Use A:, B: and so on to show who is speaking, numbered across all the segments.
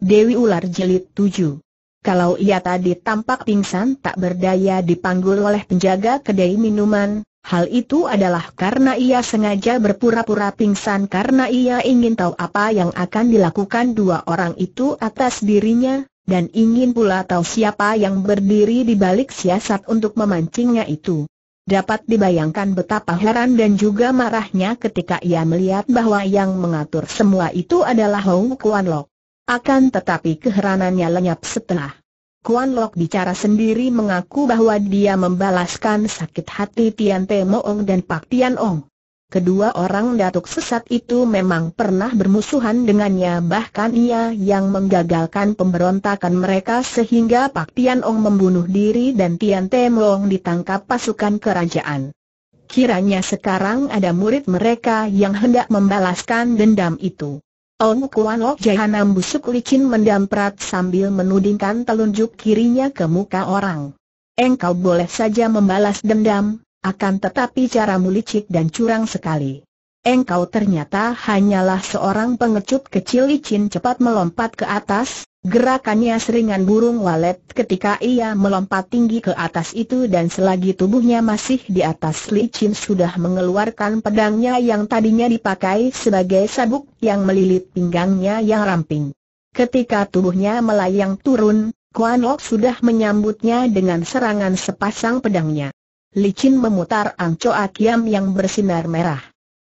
A: Dewi Ular Jilid 7 Kalau ia tadi tampak pingsan tak berdaya dipanggul oleh penjaga kedai minuman, hal itu adalah karena ia sengaja berpura-pura pingsan karena ia ingin tahu apa yang akan dilakukan dua orang itu atas dirinya, dan ingin pula tahu siapa yang berdiri di balik siasat untuk memancingnya itu. Dapat dibayangkan betapa heran dan juga marahnya ketika ia melihat bahwa yang mengatur semua itu adalah Hong Kuan Lok. Akan tetapi keheranannya lenyap setelah Kuan Lok bicara sendiri mengaku bahwa dia membalaskan sakit hati Tian Te Moong dan Pak Tian Ong. Kedua orang datuk sesat itu memang pernah bermusuhan dengannya bahkan ia yang menggagalkan pemberontakan mereka sehingga Pak Tian Ong membunuh diri dan Tian Temong ditangkap pasukan kerajaan. Kiranya sekarang ada murid mereka yang hendak membalaskan dendam itu. Ong Kuan Lok Jahanam busuk licin mendamprat sambil menudingkan telunjuk kirinya ke muka orang. Engkau boleh saja membalas dendam, akan tetapi caramu licik dan curang sekali. Engkau ternyata hanyalah seorang pengecut kecil licin cepat melompat ke atas, gerakannya seringan burung walet ketika ia melompat tinggi ke atas itu dan selagi tubuhnya masih di atas licin sudah mengeluarkan pedangnya yang tadinya dipakai sebagai sabuk yang melilit pinggangnya yang ramping. Ketika tubuhnya melayang turun, Kuan Lok sudah menyambutnya dengan serangan sepasang pedangnya. Licin memutar angco akiam yang bersinar merah.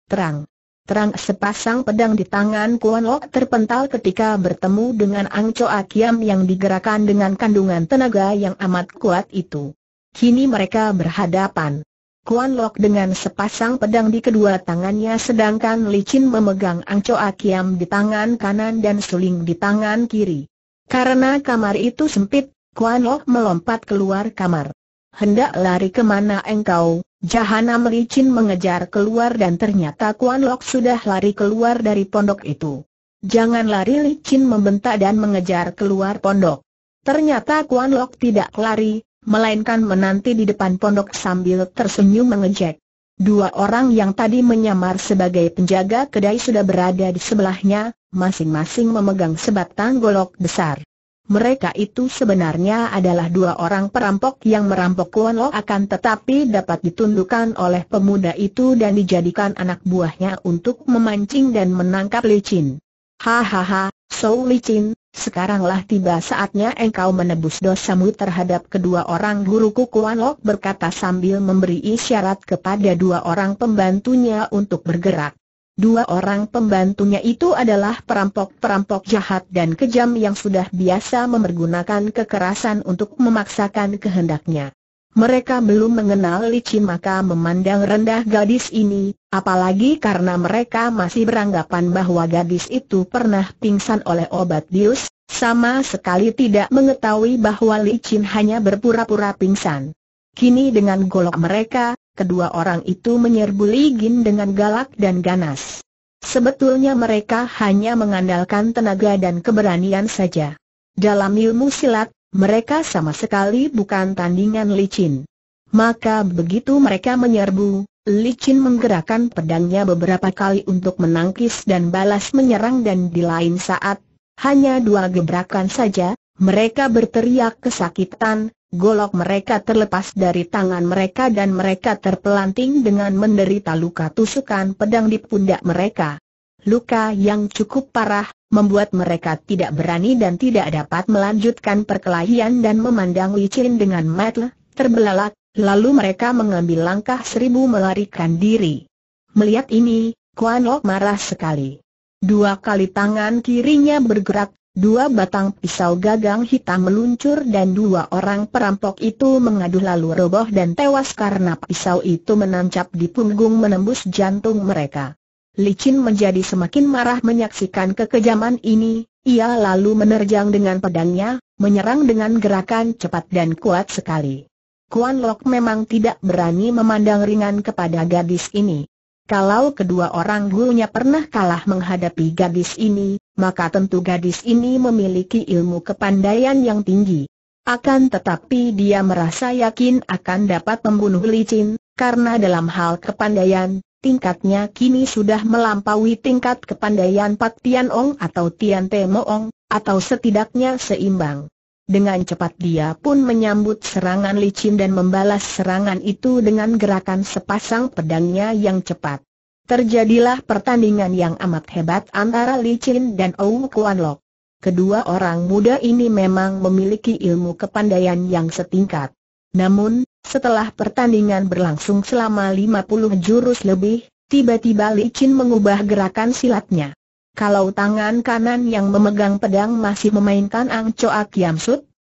A: Terang. Terang sepasang pedang di tangan Kuan Lok terpental ketika bertemu dengan angco akiam yang digerakkan dengan kandungan tenaga yang amat kuat itu. Kini mereka berhadapan. Kuan Lok dengan sepasang pedang di kedua tangannya sedangkan Licin memegang angco akiam di tangan kanan dan suling di tangan kiri. Karena kamar itu sempit, Kuan Lok melompat keluar kamar. Hendak lari ke mana engkau? Jahanam licin mengejar keluar dan ternyata Kuan Lok sudah lari keluar dari pondok itu. Jangan lari licin membentak dan mengejar keluar pondok. Ternyata Kuan Lok tidak lari, melainkan menanti di depan pondok sambil tersenyum mengejek. Dua orang yang tadi menyamar sebagai penjaga kedai sudah berada di sebelahnya, masing-masing memegang sebatang golok besar. Mereka itu sebenarnya adalah dua orang perampok yang merampok Kuan Lo akan tetapi dapat ditundukkan oleh pemuda itu dan dijadikan anak buahnya untuk memancing dan menangkap licin. Hahaha, So licin, sekaranglah tiba saatnya engkau menebus dosamu terhadap kedua orang guruku Kuan Lo berkata sambil memberi isyarat kepada dua orang pembantunya untuk bergerak. Dua orang pembantunya itu adalah perampok-perampok jahat dan kejam yang sudah biasa mempergunakan kekerasan untuk memaksakan kehendaknya. Mereka belum mengenal licin maka memandang rendah gadis ini, apalagi karena mereka masih beranggapan bahwa gadis itu pernah pingsan oleh obat bius, sama sekali tidak mengetahui bahwa licin hanya berpura-pura pingsan. Kini dengan golok mereka, kedua orang itu menyerbu Ligin dengan galak dan ganas. Sebetulnya mereka hanya mengandalkan tenaga dan keberanian saja. Dalam ilmu silat, mereka sama sekali bukan tandingan licin. Maka begitu mereka menyerbu, licin menggerakkan pedangnya beberapa kali untuk menangkis dan balas menyerang dan di lain saat, hanya dua gebrakan saja, mereka berteriak kesakitan, golok mereka terlepas dari tangan mereka dan mereka terpelanting dengan menderita luka tusukan pedang di pundak mereka. Luka yang cukup parah, membuat mereka tidak berani dan tidak dapat melanjutkan perkelahian dan memandang licin dengan mata terbelalak, lalu mereka mengambil langkah seribu melarikan diri. Melihat ini, Kuan Lok marah sekali. Dua kali tangan kirinya bergerak, Dua batang pisau gagang hitam meluncur dan dua orang perampok itu mengadu lalu roboh dan tewas karena pisau itu menancap di punggung menembus jantung mereka. Licin menjadi semakin marah menyaksikan kekejaman ini, ia lalu menerjang dengan pedangnya, menyerang dengan gerakan cepat dan kuat sekali. Kuan Lok memang tidak berani memandang ringan kepada gadis ini. Kalau kedua orang gurunya pernah kalah menghadapi gadis ini, maka tentu gadis ini memiliki ilmu kepandaian yang tinggi. Akan tetapi dia merasa yakin akan dapat membunuh licin, karena dalam hal kepandaian, tingkatnya kini sudah melampaui tingkat kepandaian Pak Tian Ong atau Tian Te Ong, atau setidaknya seimbang. Dengan cepat dia pun menyambut serangan licin dan membalas serangan itu dengan gerakan sepasang pedangnya yang cepat. Terjadilah pertandingan yang amat hebat antara Licin dan Ou Kuan Lok. Kedua orang muda ini memang memiliki ilmu kepandaian yang setingkat. Namun, setelah pertandingan berlangsung selama 50 jurus lebih, tiba-tiba Li Chin mengubah gerakan silatnya. Kalau tangan kanan yang memegang pedang masih memainkan Ang Choa Kiam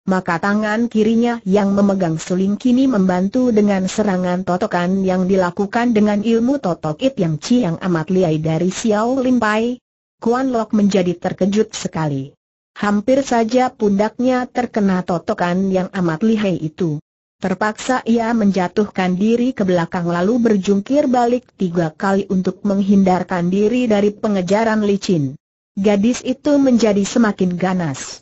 A: maka tangan kirinya yang memegang suling kini membantu dengan serangan totokan yang dilakukan dengan ilmu totok it yang ci yang amat liai dari Xiao Lim Pai. Kuan Lok menjadi terkejut sekali. Hampir saja pundaknya terkena totokan yang amat lihai itu. Terpaksa ia menjatuhkan diri ke belakang lalu berjungkir balik tiga kali untuk menghindarkan diri dari pengejaran licin. Gadis itu menjadi semakin ganas.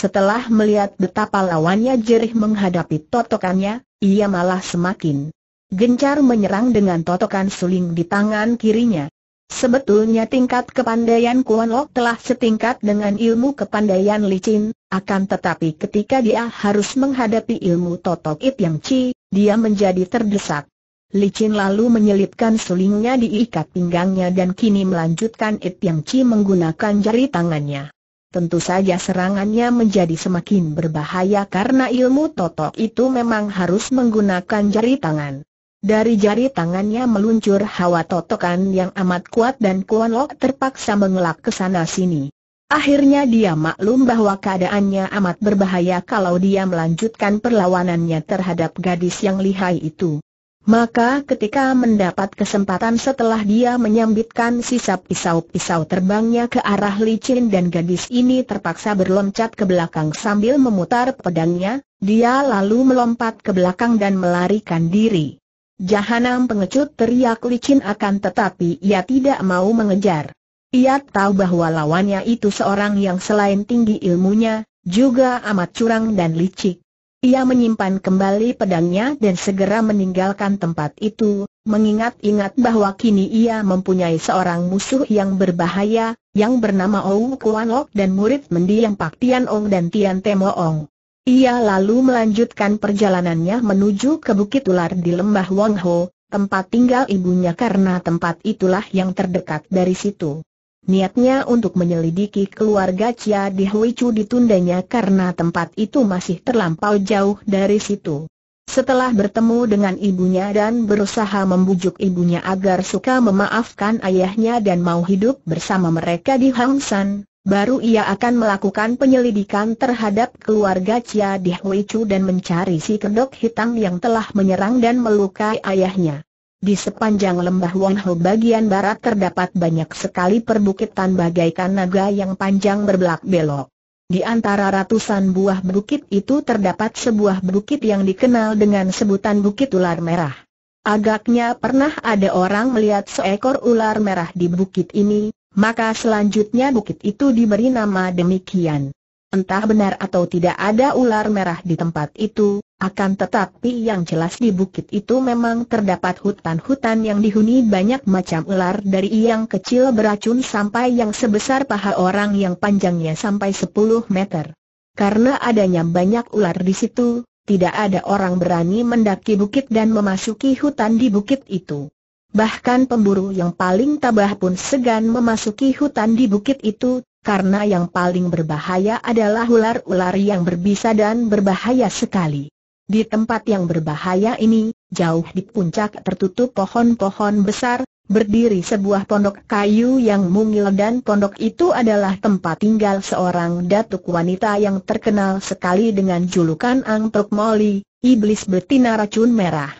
A: Setelah melihat betapa lawannya jerih menghadapi totokannya, ia malah semakin gencar menyerang dengan totokan suling di tangan kirinya. Sebetulnya tingkat kepandaian Kuan Lok telah setingkat dengan ilmu kepandaian licin, akan tetapi ketika dia harus menghadapi ilmu totok it yang ci, dia menjadi terdesak. Licin lalu menyelipkan sulingnya di ikat pinggangnya dan kini melanjutkan it yang ci menggunakan jari tangannya. Tentu saja serangannya menjadi semakin berbahaya karena ilmu totok itu memang harus menggunakan jari tangan. Dari jari tangannya meluncur hawa totokan yang amat kuat dan Kuan Lok terpaksa mengelak ke sana sini. Akhirnya dia maklum bahwa keadaannya amat berbahaya kalau dia melanjutkan perlawanannya terhadap gadis yang lihai itu. Maka ketika mendapat kesempatan setelah dia menyambitkan sisa pisau-pisau terbangnya ke arah licin dan gadis ini terpaksa berloncat ke belakang sambil memutar pedangnya, dia lalu melompat ke belakang dan melarikan diri. Jahanam pengecut teriak licin akan tetapi ia tidak mau mengejar. Ia tahu bahwa lawannya itu seorang yang selain tinggi ilmunya, juga amat curang dan licik. Ia menyimpan kembali pedangnya dan segera meninggalkan tempat itu, mengingat-ingat bahwa kini ia mempunyai seorang musuh yang berbahaya, yang bernama Ou Kuan Lok dan murid mendiang Pak Tian Ong dan Tian Temo Ong. Ia lalu melanjutkan perjalanannya menuju ke Bukit Ular di Lembah Wong Ho, tempat tinggal ibunya karena tempat itulah yang terdekat dari situ. Niatnya untuk menyelidiki keluarga Chia di Hui Chu ditundanya karena tempat itu masih terlampau jauh dari situ. Setelah bertemu dengan ibunya dan berusaha membujuk ibunya agar suka memaafkan ayahnya dan mau hidup bersama mereka di Hang San, baru ia akan melakukan penyelidikan terhadap keluarga Chia di Hui Chu dan mencari si kedok hitam yang telah menyerang dan melukai ayahnya. Di sepanjang lembah Wong Ho bagian barat terdapat banyak sekali perbukitan bagaikan naga yang panjang berbelak belok. Di antara ratusan buah bukit itu terdapat sebuah bukit yang dikenal dengan sebutan Bukit Ular Merah. Agaknya pernah ada orang melihat seekor ular merah di bukit ini, maka selanjutnya bukit itu diberi nama demikian. Entah benar atau tidak ada ular merah di tempat itu, akan tetapi yang jelas di bukit itu memang terdapat hutan-hutan yang dihuni banyak macam ular dari yang kecil beracun sampai yang sebesar paha orang yang panjangnya sampai 10 meter. Karena adanya banyak ular di situ, tidak ada orang berani mendaki bukit dan memasuki hutan di bukit itu. Bahkan pemburu yang paling tabah pun segan memasuki hutan di bukit itu, karena yang paling berbahaya adalah ular-ular yang berbisa dan berbahaya sekali. Di tempat yang berbahaya ini, jauh di puncak tertutup pohon-pohon besar, berdiri sebuah pondok kayu yang mungil dan pondok itu adalah tempat tinggal seorang datuk wanita yang terkenal sekali dengan julukan Angtok Moli, iblis betina racun merah.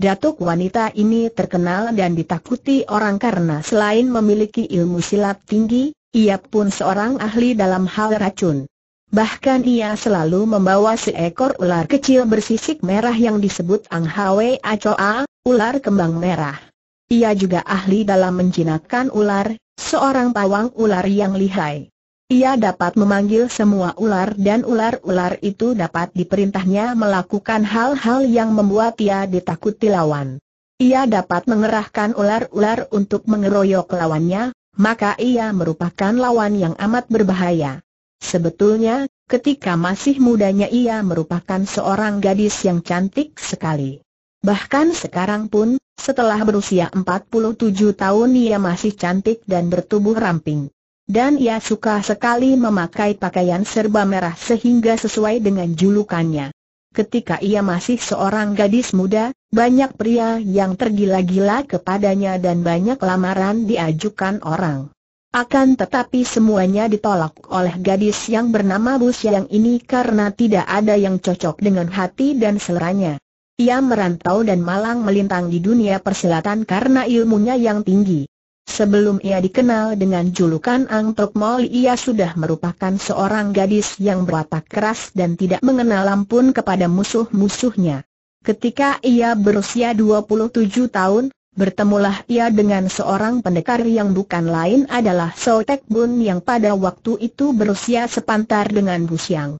A: Datuk wanita ini terkenal dan ditakuti orang karena selain memiliki ilmu silat tinggi, ia pun seorang ahli dalam hal racun. Bahkan ia selalu membawa seekor ular kecil bersisik merah yang disebut Ang Hwe Acoa, ular kembang merah. Ia juga ahli dalam menjinakkan ular, seorang pawang ular yang lihai. Ia dapat memanggil semua ular dan ular-ular itu dapat diperintahnya melakukan hal-hal yang membuat ia ditakuti lawan. ia dapat mengerahkan ular-ular untuk mengeroyok lawannya, maka ia merupakan lawan yang amat berbahaya. Sebetulnya, ketika masih mudanya ia merupakan seorang gadis yang cantik sekali. Bahkan sekarang pun, setelah berusia 47 tahun ia masih cantik dan bertubuh ramping. Dan ia suka sekali memakai pakaian serba merah sehingga sesuai dengan julukannya. Ketika ia masih seorang gadis muda, banyak pria yang tergila-gila kepadanya dan banyak lamaran diajukan orang. Akan tetapi semuanya ditolak oleh gadis yang bernama Bu Siang ini karena tidak ada yang cocok dengan hati dan seleranya. Ia merantau dan malang melintang di dunia persilatan karena ilmunya yang tinggi. Sebelum ia dikenal dengan julukan Ang Tok Mol ia sudah merupakan seorang gadis yang berwatak keras dan tidak mengenal ampun kepada musuh-musuhnya. Ketika ia berusia 27 tahun, bertemulah ia dengan seorang pendekar yang bukan lain adalah So Tek Bun yang pada waktu itu berusia sepantar dengan Bu Siang.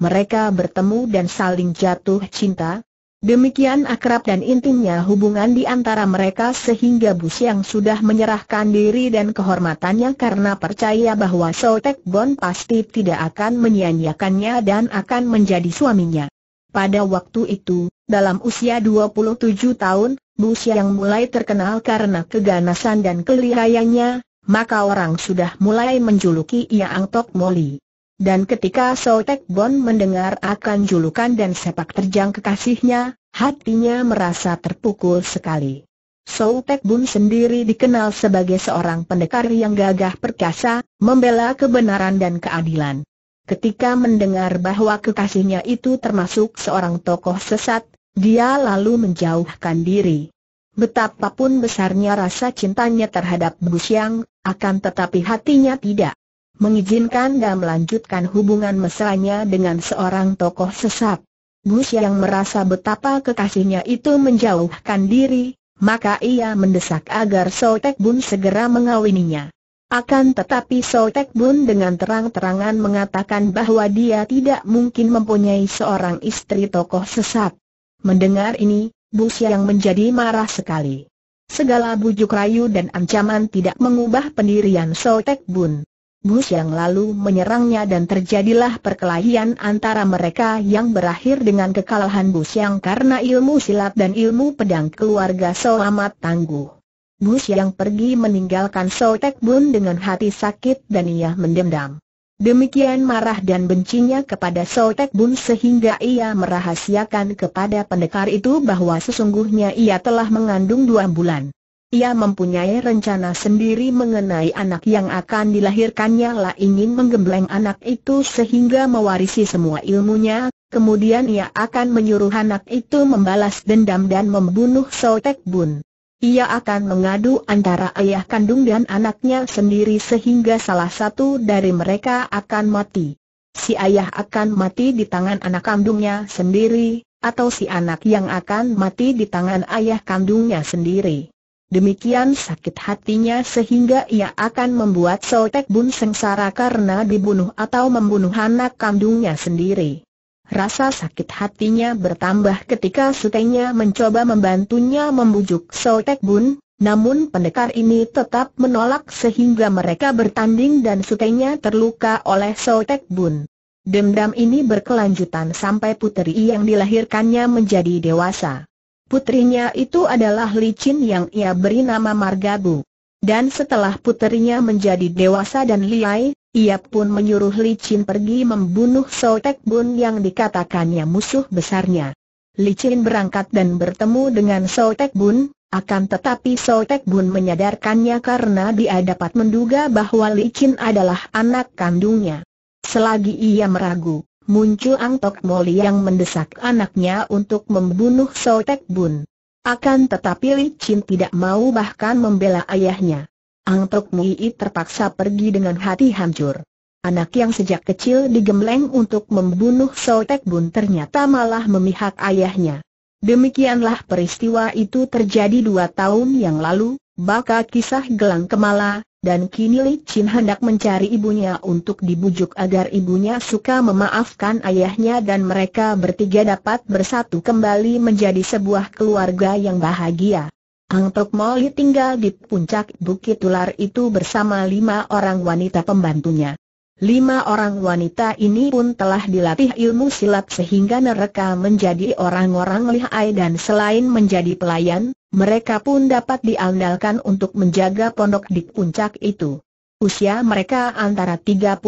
A: Mereka bertemu dan saling jatuh cinta, Demikian akrab dan intimnya hubungan di antara mereka sehingga Bu Siang sudah menyerahkan diri dan kehormatannya karena percaya bahwa Tek Bon pasti tidak akan menyia-nyiakannya dan akan menjadi suaminya. Pada waktu itu, dalam usia 27 tahun, Bu Siang mulai terkenal karena keganasan dan kelihayannya, maka orang sudah mulai menjuluki ia Ang Tok Moli. Dan ketika Tek Bon mendengar akan julukan dan sepak terjang kekasihnya, hatinya merasa terpukul sekali. Tek Bon sendiri dikenal sebagai seorang pendekar yang gagah perkasa, membela kebenaran dan keadilan. Ketika mendengar bahwa kekasihnya itu termasuk seorang tokoh sesat, dia lalu menjauhkan diri. Betapapun besarnya rasa cintanya terhadap Bu Xiang, akan tetapi hatinya tidak mengizinkan dan melanjutkan hubungan mesranya dengan seorang tokoh sesat. Gus yang merasa betapa kekasihnya itu menjauhkan diri, maka ia mendesak agar Tek Bun segera mengawininya. Akan tetapi Tek Bun dengan terang-terangan mengatakan bahwa dia tidak mungkin mempunyai seorang istri tokoh sesat. Mendengar ini, Bus yang menjadi marah sekali. Segala bujuk rayu dan ancaman tidak mengubah pendirian Tek Bun. Bus yang lalu menyerangnya dan terjadilah perkelahian antara mereka yang berakhir dengan kekalahan Bus yang karena ilmu silat dan ilmu pedang keluarga So tangguh. Bus yang pergi meninggalkan So Tek Bun dengan hati sakit dan ia mendendam. Demikian marah dan bencinya kepada So Tek Bun sehingga ia merahasiakan kepada pendekar itu bahwa sesungguhnya ia telah mengandung dua bulan. Ia mempunyai rencana sendiri mengenai anak yang akan dilahirkannya lah ingin menggembleng anak itu sehingga mewarisi semua ilmunya, kemudian ia akan menyuruh anak itu membalas dendam dan membunuh Tek Bun. Ia akan mengadu antara ayah kandung dan anaknya sendiri sehingga salah satu dari mereka akan mati. Si ayah akan mati di tangan anak kandungnya sendiri, atau si anak yang akan mati di tangan ayah kandungnya sendiri. Demikian sakit hatinya sehingga ia akan membuat Tek Bun sengsara karena dibunuh atau membunuh anak kandungnya sendiri. Rasa sakit hatinya bertambah ketika sutenya mencoba membantunya membujuk Tek Bun, namun pendekar ini tetap menolak sehingga mereka bertanding dan sutenya terluka oleh Tek Bun. Dendam ini berkelanjutan sampai puteri yang dilahirkannya menjadi dewasa. Putrinya itu adalah licin yang ia beri nama Margabu. Dan setelah putrinya menjadi dewasa dan liai, ia pun menyuruh licin pergi membunuh Sotek Bun yang dikatakannya musuh besarnya. Licin berangkat dan bertemu dengan Sotek Bun, akan tetapi Sotek Bun menyadarkannya karena dia dapat menduga bahwa Licin adalah anak kandungnya. Selagi ia meragu, muncul Ang Tok Moli yang mendesak anaknya untuk membunuh Tek Bun. Akan tetapi Li Chin tidak mau bahkan membela ayahnya. Ang Tok Mui terpaksa pergi dengan hati hancur. Anak yang sejak kecil digembleng untuk membunuh Tek Bun ternyata malah memihak ayahnya. Demikianlah peristiwa itu terjadi dua tahun yang lalu, baka kisah gelang kemala, dan kini Li Chin hendak mencari ibunya untuk dibujuk agar ibunya suka memaafkan ayahnya dan mereka bertiga dapat bersatu kembali menjadi sebuah keluarga yang bahagia. Ang Tok Moli tinggal di puncak Bukit Ular itu bersama lima orang wanita pembantunya. Lima orang wanita ini pun telah dilatih ilmu silat sehingga mereka menjadi orang-orang lihai dan selain menjadi pelayan, mereka pun dapat diandalkan untuk menjaga pondok di puncak itu. Usia mereka antara 35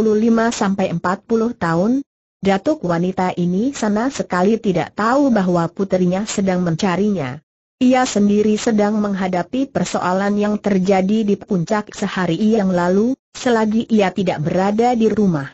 A: sampai 40 tahun. Datuk wanita ini sana sekali tidak tahu bahwa puterinya sedang mencarinya. Ia sendiri sedang menghadapi persoalan yang terjadi di puncak sehari yang lalu, selagi ia tidak berada di rumah.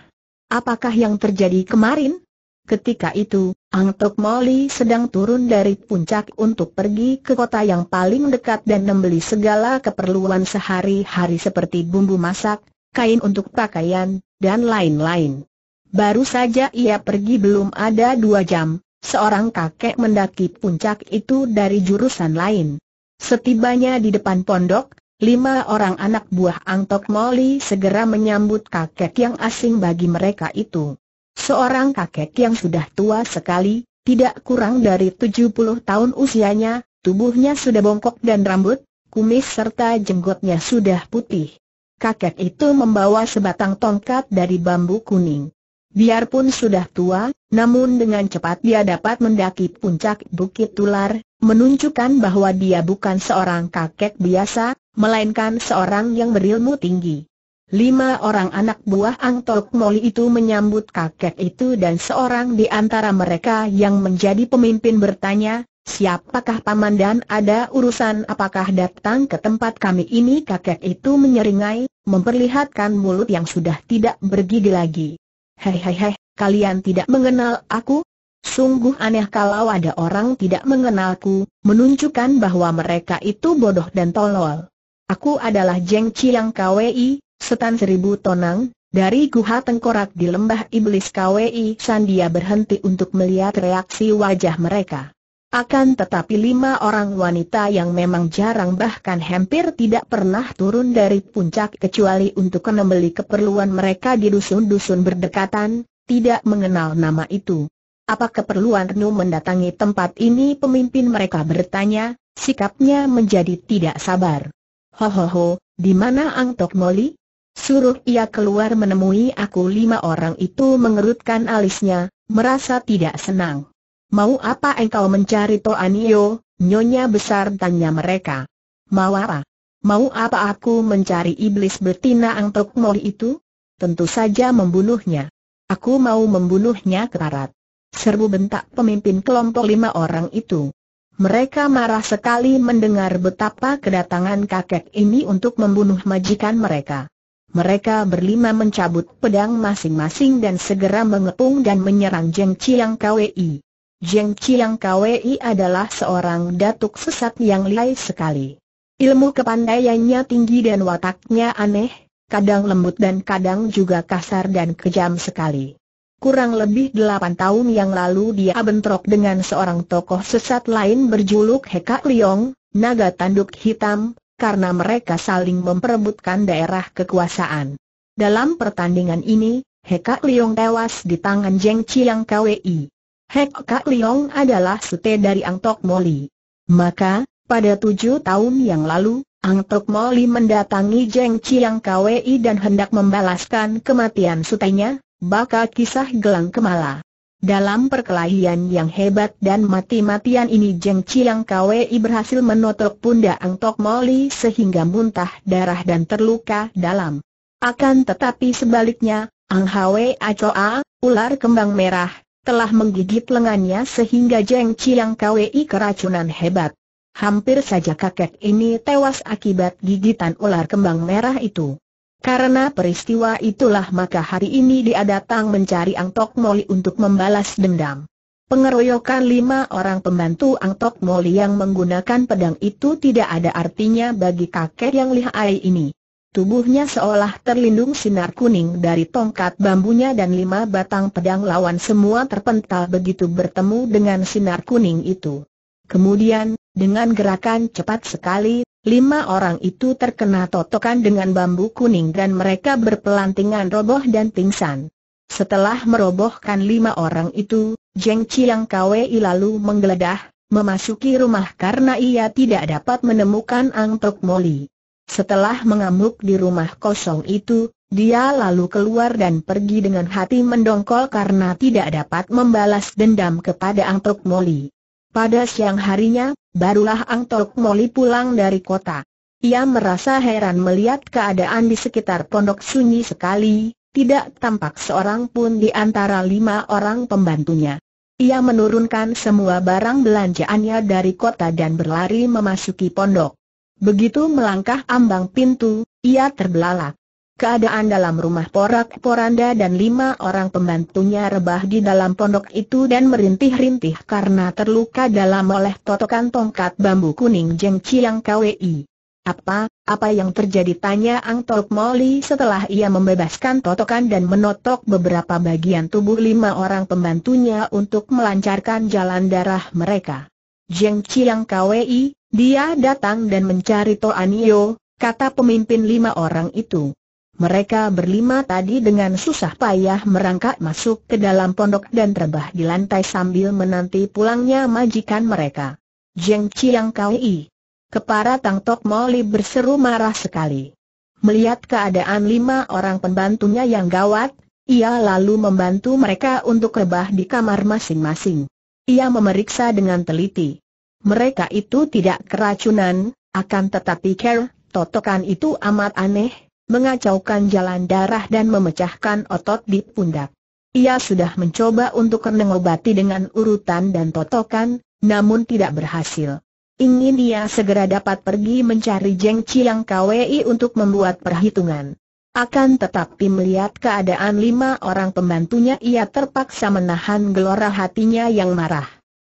A: Apakah yang terjadi kemarin? Ketika itu, Ang Tok Moli sedang turun dari puncak untuk pergi ke kota yang paling dekat dan membeli segala keperluan sehari-hari seperti bumbu masak, kain untuk pakaian, dan lain-lain. Baru saja ia pergi belum ada dua jam, seorang kakek mendaki puncak itu dari jurusan lain. Setibanya di depan pondok, lima orang anak buah Angtok Moli segera menyambut kakek yang asing bagi mereka itu. Seorang kakek yang sudah tua sekali, tidak kurang dari 70 tahun usianya, tubuhnya sudah bongkok dan rambut, kumis serta jenggotnya sudah putih. Kakek itu membawa sebatang tongkat dari bambu kuning. Biarpun sudah tua, namun dengan cepat dia dapat mendaki puncak Bukit Tular, menunjukkan bahwa dia bukan seorang kakek biasa, melainkan seorang yang berilmu tinggi. Lima orang anak buah Ang Tok Moli itu menyambut kakek itu dan seorang di antara mereka yang menjadi pemimpin bertanya, Siapakah paman dan ada urusan apakah datang ke tempat kami ini kakek itu menyeringai, memperlihatkan mulut yang sudah tidak bergigi lagi. Hei hei hei, kalian tidak mengenal aku? Sungguh aneh kalau ada orang tidak mengenalku, menunjukkan bahwa mereka itu bodoh dan tolol. Aku adalah Jeng Chiang KWI, setan seribu tonang, dari guha tengkorak di lembah iblis KWI Sandia berhenti untuk melihat reaksi wajah mereka. Akan tetapi lima orang wanita yang memang jarang bahkan hampir tidak pernah turun dari puncak kecuali untuk membeli keperluan mereka di dusun-dusun berdekatan, tidak mengenal nama itu. Apa keperluan Nu mendatangi tempat ini pemimpin mereka bertanya, sikapnya menjadi tidak sabar. Hohoho, di mana Ang Tok Moli? Suruh ia keluar menemui aku lima orang itu mengerutkan alisnya, merasa tidak senang. Mau apa engkau mencari Toanio, nyonya besar tanya mereka. Mau apa? Mau apa aku mencari iblis betina Angtok Moli itu? Tentu saja membunuhnya. Aku mau membunuhnya kerarat. Serbu bentak pemimpin kelompok lima orang itu. Mereka marah sekali mendengar betapa kedatangan kakek ini untuk membunuh majikan mereka. Mereka berlima mencabut pedang masing-masing dan segera mengepung dan menyerang Jeng Chiang KWI. Jeng Chiang KWI adalah seorang datuk sesat yang lihai sekali. Ilmu kepandaiannya tinggi dan wataknya aneh, kadang lembut dan kadang juga kasar dan kejam sekali. Kurang lebih delapan tahun yang lalu dia bentrok dengan seorang tokoh sesat lain berjuluk Heka Liong, naga tanduk hitam, karena mereka saling memperebutkan daerah kekuasaan. Dalam pertandingan ini, Heka Liong tewas di tangan Jeng Chiang KWI. Hek Kak Liong adalah sute dari Ang Tok Moli. Maka, pada tujuh tahun yang lalu, Ang Tok Moli mendatangi Jeng Chiang KWI dan hendak membalaskan kematian sutenya, baka kisah gelang kemala. Dalam perkelahian yang hebat dan mati-matian ini Jeng Chiang KWI berhasil menotok pundak Ang Tok Moli sehingga muntah darah dan terluka dalam. Akan tetapi sebaliknya, Ang Hwe Acoa, ular kembang merah, telah menggigit lengannya sehingga Jeng Chiang KWI keracunan hebat. Hampir saja kakek ini tewas akibat gigitan ular kembang merah itu. Karena peristiwa itulah maka hari ini dia datang mencari Ang Tok Moli untuk membalas dendam. Pengeroyokan lima orang pembantu Ang Tok Moli yang menggunakan pedang itu tidak ada artinya bagi kakek yang lihai ini. Tubuhnya seolah terlindung sinar kuning dari tongkat bambunya dan lima batang pedang lawan semua terpental begitu bertemu dengan sinar kuning itu. Kemudian, dengan gerakan cepat sekali, lima orang itu terkena totokan dengan bambu kuning dan mereka berpelantingan roboh dan pingsan. Setelah merobohkan lima orang itu, Jeng Chiang Kwei lalu menggeledah, memasuki rumah karena ia tidak dapat menemukan Ang Tok Moli. Setelah mengamuk di rumah kosong itu, dia lalu keluar dan pergi dengan hati mendongkol karena tidak dapat membalas dendam kepada Ang Tok Moli. Pada siang harinya, barulah Ang Tok Moli pulang dari kota. Ia merasa heran melihat keadaan di sekitar pondok sunyi sekali, tidak tampak seorang pun di antara lima orang pembantunya. Ia menurunkan semua barang belanjaannya dari kota dan berlari memasuki pondok. Begitu melangkah ambang pintu, ia terbelalak. Keadaan dalam rumah porak-poranda dan lima orang pembantunya rebah di dalam pondok itu dan merintih-rintih karena terluka dalam oleh totokan tongkat bambu kuning Jeng Chiang Kwei. Apa, apa yang terjadi tanya Ang Tok Moli setelah ia membebaskan totokan dan menotok beberapa bagian tubuh lima orang pembantunya untuk melancarkan jalan darah mereka. Jeng Chiang Kwei, dia datang dan mencari Toanio, kata pemimpin lima orang itu. Mereka berlima tadi dengan susah payah merangkak masuk ke dalam pondok dan terbah di lantai sambil menanti pulangnya majikan mereka. Jeng Chiang Kai. Kepara Tang Tok Moli berseru marah sekali. Melihat keadaan lima orang pembantunya yang gawat, ia lalu membantu mereka untuk rebah di kamar masing-masing. Ia memeriksa dengan teliti. Mereka itu tidak keracunan, akan tetapi care, totokan itu amat aneh, mengacaukan jalan darah dan memecahkan otot di pundak. Ia sudah mencoba untuk mengobati dengan urutan dan totokan, namun tidak berhasil. Ingin ia segera dapat pergi mencari Jeng Chiang KWI untuk membuat perhitungan. Akan tetapi melihat keadaan lima orang pembantunya ia terpaksa menahan gelora hatinya yang marah.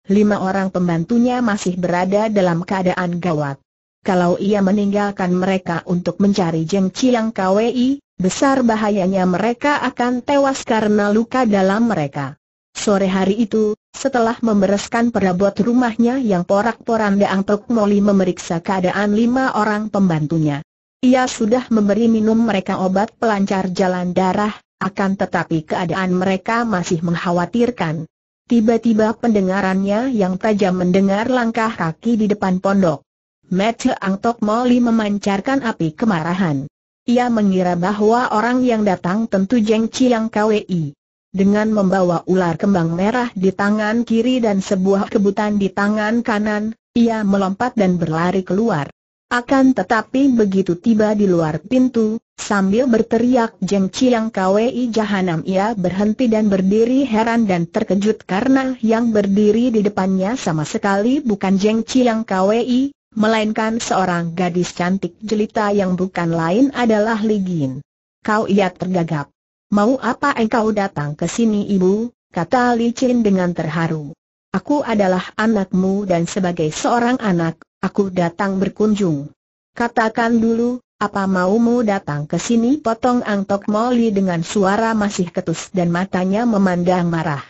A: Lima orang pembantunya masih berada dalam keadaan gawat. Kalau ia meninggalkan mereka untuk mencari Jeng Chiang KWI, besar bahayanya mereka akan tewas karena luka dalam mereka. Sore hari itu, setelah membereskan perabot rumahnya yang porak-poranda Tok Moli memeriksa keadaan lima orang pembantunya. Ia sudah memberi minum mereka obat pelancar jalan darah, akan tetapi keadaan mereka masih mengkhawatirkan. Tiba-tiba pendengarannya yang tajam mendengar langkah kaki di depan pondok. Mata Ang Tok Moli memancarkan api kemarahan. Ia mengira bahwa orang yang datang tentu Jeng Chiang KWI. Dengan membawa ular kembang merah di tangan kiri dan sebuah kebutan di tangan kanan, ia melompat dan berlari keluar. Akan tetapi begitu tiba di luar pintu, sambil berteriak Jeng Chiang KWI Jahanam ia berhenti dan berdiri heran dan terkejut karena yang berdiri di depannya sama sekali bukan Jeng Chiang KWI, melainkan seorang gadis cantik jelita yang bukan lain adalah Ligin. Kau ia tergagap. Mau apa engkau datang ke sini ibu? kata Li Chin dengan terharu. Aku adalah anakmu dan sebagai seorang anak, aku datang berkunjung. Katakan dulu, apa maumu datang ke sini? Potong Ang Tok Moli dengan suara masih ketus dan matanya memandang marah.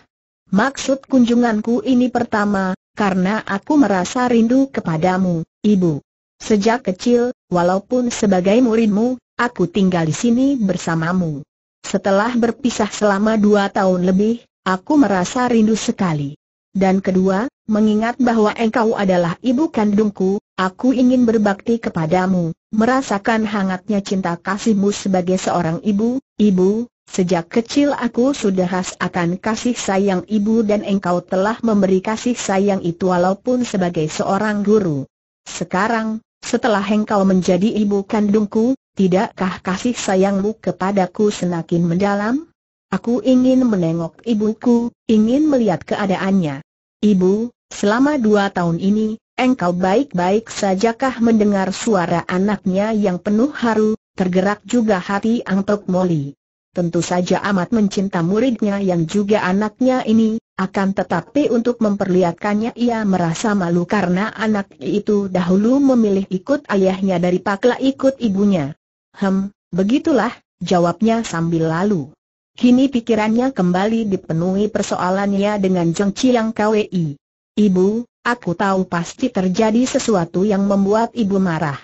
A: Maksud kunjunganku ini pertama, karena aku merasa rindu kepadamu, Ibu. Sejak kecil, walaupun sebagai muridmu, aku tinggal di sini bersamamu. Setelah berpisah selama dua tahun lebih, aku merasa rindu sekali. Dan kedua, mengingat bahwa engkau adalah ibu kandungku, aku ingin berbakti kepadamu, merasakan hangatnya cinta kasihmu sebagai seorang ibu, ibu, Sejak kecil aku sudah khas akan kasih sayang ibu dan engkau telah memberi kasih sayang itu walaupun sebagai seorang guru. Sekarang, setelah engkau menjadi ibu kandungku, tidakkah kasih sayangmu kepadaku semakin mendalam? Aku ingin menengok ibuku, ingin melihat keadaannya. Ibu, selama dua tahun ini, engkau baik-baik sajakah mendengar suara anaknya yang penuh haru, tergerak juga hati Angtok Moli tentu saja amat mencinta muridnya yang juga anaknya ini, akan tetapi untuk memperlihatkannya ia merasa malu karena anak itu dahulu memilih ikut ayahnya dari pakla ikut ibunya. Hem, begitulah, jawabnya sambil lalu. Kini pikirannya kembali dipenuhi persoalannya dengan Jeng Chiang KWI. Ibu, aku tahu pasti terjadi sesuatu yang membuat ibu marah.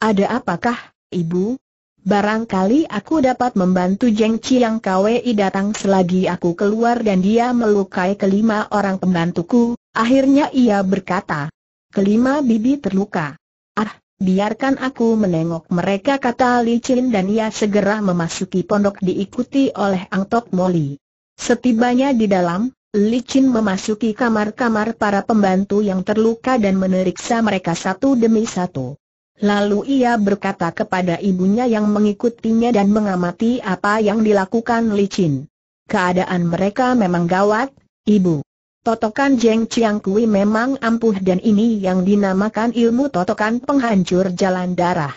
A: Ada apakah, ibu? Barangkali aku dapat membantu Jeng Chiang KWI datang selagi aku keluar dan dia melukai kelima orang pembantuku, akhirnya ia berkata. Kelima bibi terluka. Ah, biarkan aku menengok mereka kata Licin dan ia segera memasuki pondok diikuti oleh Angtok Moli. Setibanya di dalam, Licin memasuki kamar-kamar para pembantu yang terluka dan meneriksa mereka satu demi satu. Lalu ia berkata kepada ibunya yang mengikutinya dan mengamati apa yang dilakukan Licin. Keadaan mereka memang gawat, ibu. Totokan Jeng Chiang Kui memang ampuh dan ini yang dinamakan ilmu totokan penghancur jalan darah.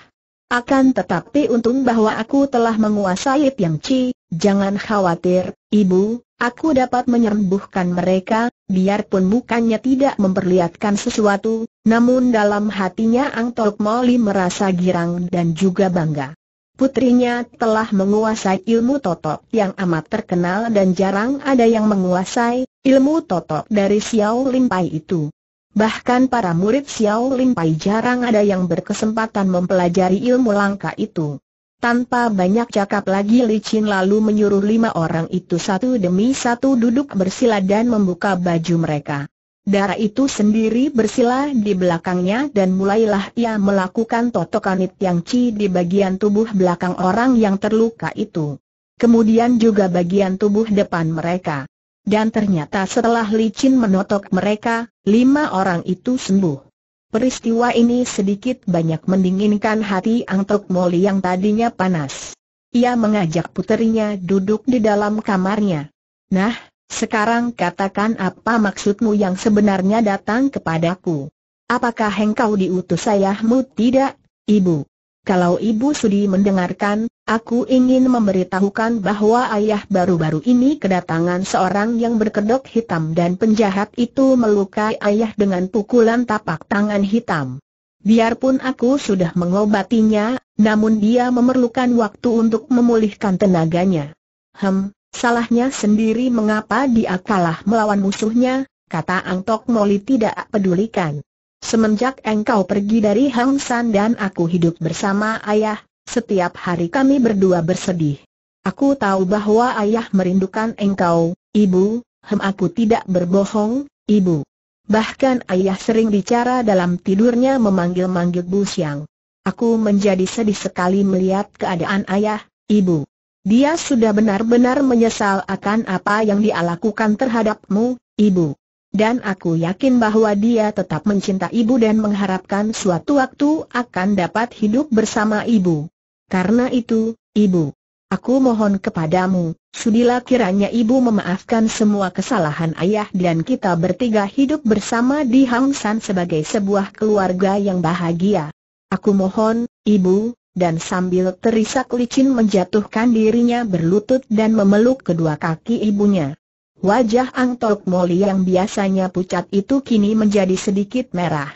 A: Akan tetapi untung bahwa aku telah menguasai Tiang Chi, jangan khawatir, ibu, aku dapat menyembuhkan mereka, biarpun mukanya tidak memperlihatkan sesuatu, namun dalam hatinya Ang Tok Moli merasa girang dan juga bangga. Putrinya telah menguasai ilmu totok yang amat terkenal dan jarang ada yang menguasai ilmu totok dari Xiao Limpai itu. Bahkan para murid Xiao Limpai jarang ada yang berkesempatan mempelajari ilmu langka itu. Tanpa banyak cakap lagi Licin lalu menyuruh lima orang itu satu demi satu duduk bersila dan membuka baju mereka. Darah itu sendiri bersila di belakangnya dan mulailah ia melakukan totokan yang ci di bagian tubuh belakang orang yang terluka itu. Kemudian juga bagian tubuh depan mereka. Dan ternyata setelah licin menotok mereka, lima orang itu sembuh. Peristiwa ini sedikit banyak mendinginkan hati Angtok Moli yang tadinya panas. Ia mengajak puterinya duduk di dalam kamarnya. Nah, sekarang katakan apa maksudmu yang sebenarnya datang kepadaku. Apakah engkau diutus ayahmu? Tidak, ibu. Kalau ibu sudi mendengarkan, aku ingin memberitahukan bahwa ayah baru-baru ini kedatangan seorang yang berkedok hitam dan penjahat itu melukai ayah dengan pukulan tapak tangan hitam. Biarpun aku sudah mengobatinya, namun dia memerlukan waktu untuk memulihkan tenaganya. Hem, Salahnya sendiri mengapa dia kalah melawan musuhnya, kata Angtok Moli tidak pedulikan. Semenjak engkau pergi dari Hang San dan aku hidup bersama ayah, setiap hari kami berdua bersedih. Aku tahu bahwa ayah merindukan engkau, ibu, hem aku tidak berbohong, ibu. Bahkan ayah sering bicara dalam tidurnya memanggil-manggil Bu Siang. Aku menjadi sedih sekali melihat keadaan ayah, ibu. Dia sudah benar-benar menyesal akan apa yang dia lakukan terhadapmu, ibu. Dan aku yakin bahwa dia tetap mencinta ibu dan mengharapkan suatu waktu akan dapat hidup bersama ibu. Karena itu, ibu, aku mohon kepadamu, sudilah kiranya ibu memaafkan semua kesalahan ayah dan kita bertiga hidup bersama di Hang San sebagai sebuah keluarga yang bahagia. Aku mohon, ibu, dan sambil terisak licin menjatuhkan dirinya berlutut dan memeluk kedua kaki ibunya. Wajah Ang Tok Moli yang biasanya pucat itu kini menjadi sedikit merah.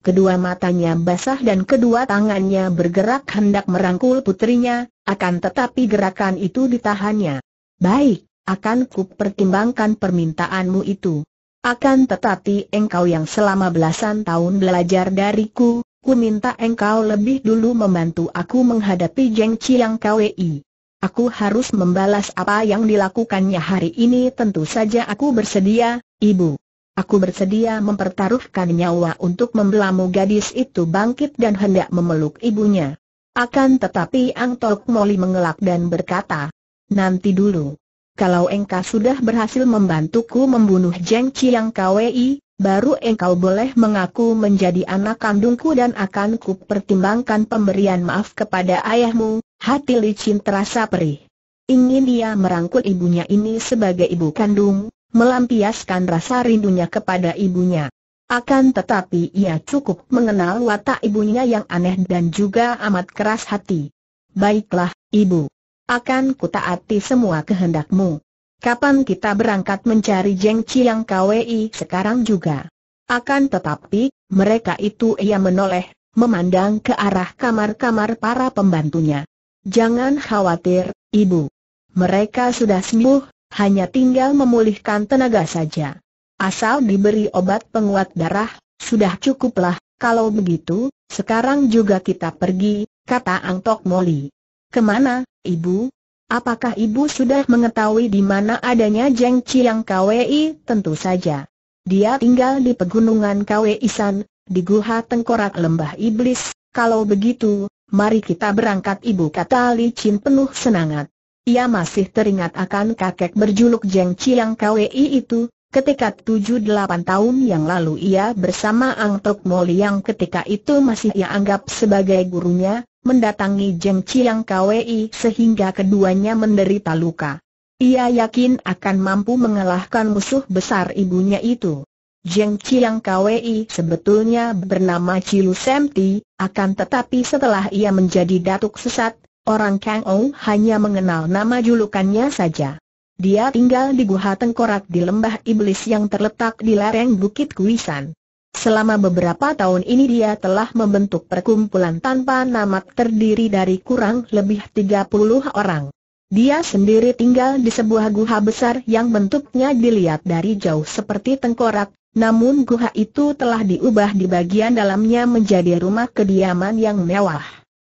A: Kedua matanya basah dan kedua tangannya bergerak hendak merangkul putrinya, akan tetapi gerakan itu ditahannya. Baik, akan ku pertimbangkan permintaanmu itu. Akan tetapi engkau yang selama belasan tahun belajar dariku, Ku minta engkau lebih dulu membantu aku menghadapi Jeng Chiang KWI. Aku harus membalas apa yang dilakukannya hari ini tentu saja aku bersedia, ibu. Aku bersedia mempertaruhkan nyawa untuk membelamu gadis itu bangkit dan hendak memeluk ibunya. Akan tetapi Ang Tok Moli mengelak dan berkata, nanti dulu. Kalau engkau sudah berhasil membantuku membunuh Jeng Chiang KWI, baru engkau boleh mengaku menjadi anak kandungku dan akan ku pertimbangkan pemberian maaf kepada ayahmu, hati licin terasa perih. Ingin dia merangkul ibunya ini sebagai ibu kandung, melampiaskan rasa rindunya kepada ibunya. Akan tetapi ia cukup mengenal watak ibunya yang aneh dan juga amat keras hati. Baiklah, ibu. Akan kutaati semua kehendakmu. Kapan kita berangkat mencari Jeng Chiang KWI sekarang juga? Akan tetapi, mereka itu ia menoleh, memandang ke arah kamar-kamar para pembantunya. Jangan khawatir, ibu. Mereka sudah sembuh, hanya tinggal memulihkan tenaga saja. Asal diberi obat penguat darah, sudah cukuplah, kalau begitu, sekarang juga kita pergi, kata Angtok Moli. Ke mana, Ibu? Apakah Ibu sudah mengetahui di mana adanya Jeng Chiang KWI? Tentu saja. Dia tinggal di pegunungan San, di Guha Tengkorak Lembah Iblis. Kalau begitu, mari kita berangkat Ibu kata Li Chin penuh senangat. Ia masih teringat akan kakek berjuluk Jeng Chiang KWI itu, ketika tujuh delapan tahun yang lalu ia bersama Ang Tok Moli yang ketika itu masih ia anggap sebagai gurunya, mendatangi Jeng Chiang KWI sehingga keduanya menderita luka. Ia yakin akan mampu mengalahkan musuh besar ibunya itu. Jeng Chiang KWI sebetulnya bernama Cilu Semti, akan tetapi setelah ia menjadi datuk sesat, orang Kang Ou hanya mengenal nama julukannya saja. Dia tinggal di Guha Tengkorak di Lembah Iblis yang terletak di lereng Bukit Kuisan. Selama beberapa tahun ini dia telah membentuk perkumpulan tanpa nama terdiri dari kurang lebih 30 orang. Dia sendiri tinggal di sebuah guha besar yang bentuknya dilihat dari jauh seperti tengkorak, namun guha itu telah diubah di bagian dalamnya menjadi rumah kediaman yang mewah.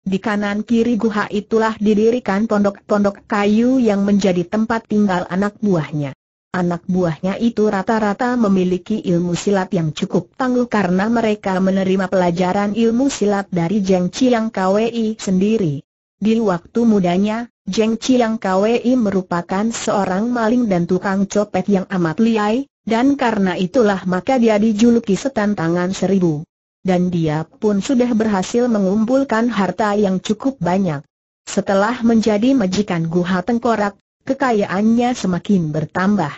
A: Di kanan kiri guha itulah didirikan pondok-pondok kayu yang menjadi tempat tinggal anak buahnya. Anak buahnya itu rata-rata memiliki ilmu silat yang cukup tangguh karena mereka menerima pelajaran ilmu silat dari Jeng Chiang KWI sendiri. Di waktu mudanya, Jeng Chiang KWI merupakan seorang maling dan tukang copet yang amat liai, dan karena itulah maka dia dijuluki setan tangan seribu. Dan dia pun sudah berhasil mengumpulkan harta yang cukup banyak. Setelah menjadi majikan Guha Tengkorak, kekayaannya semakin bertambah.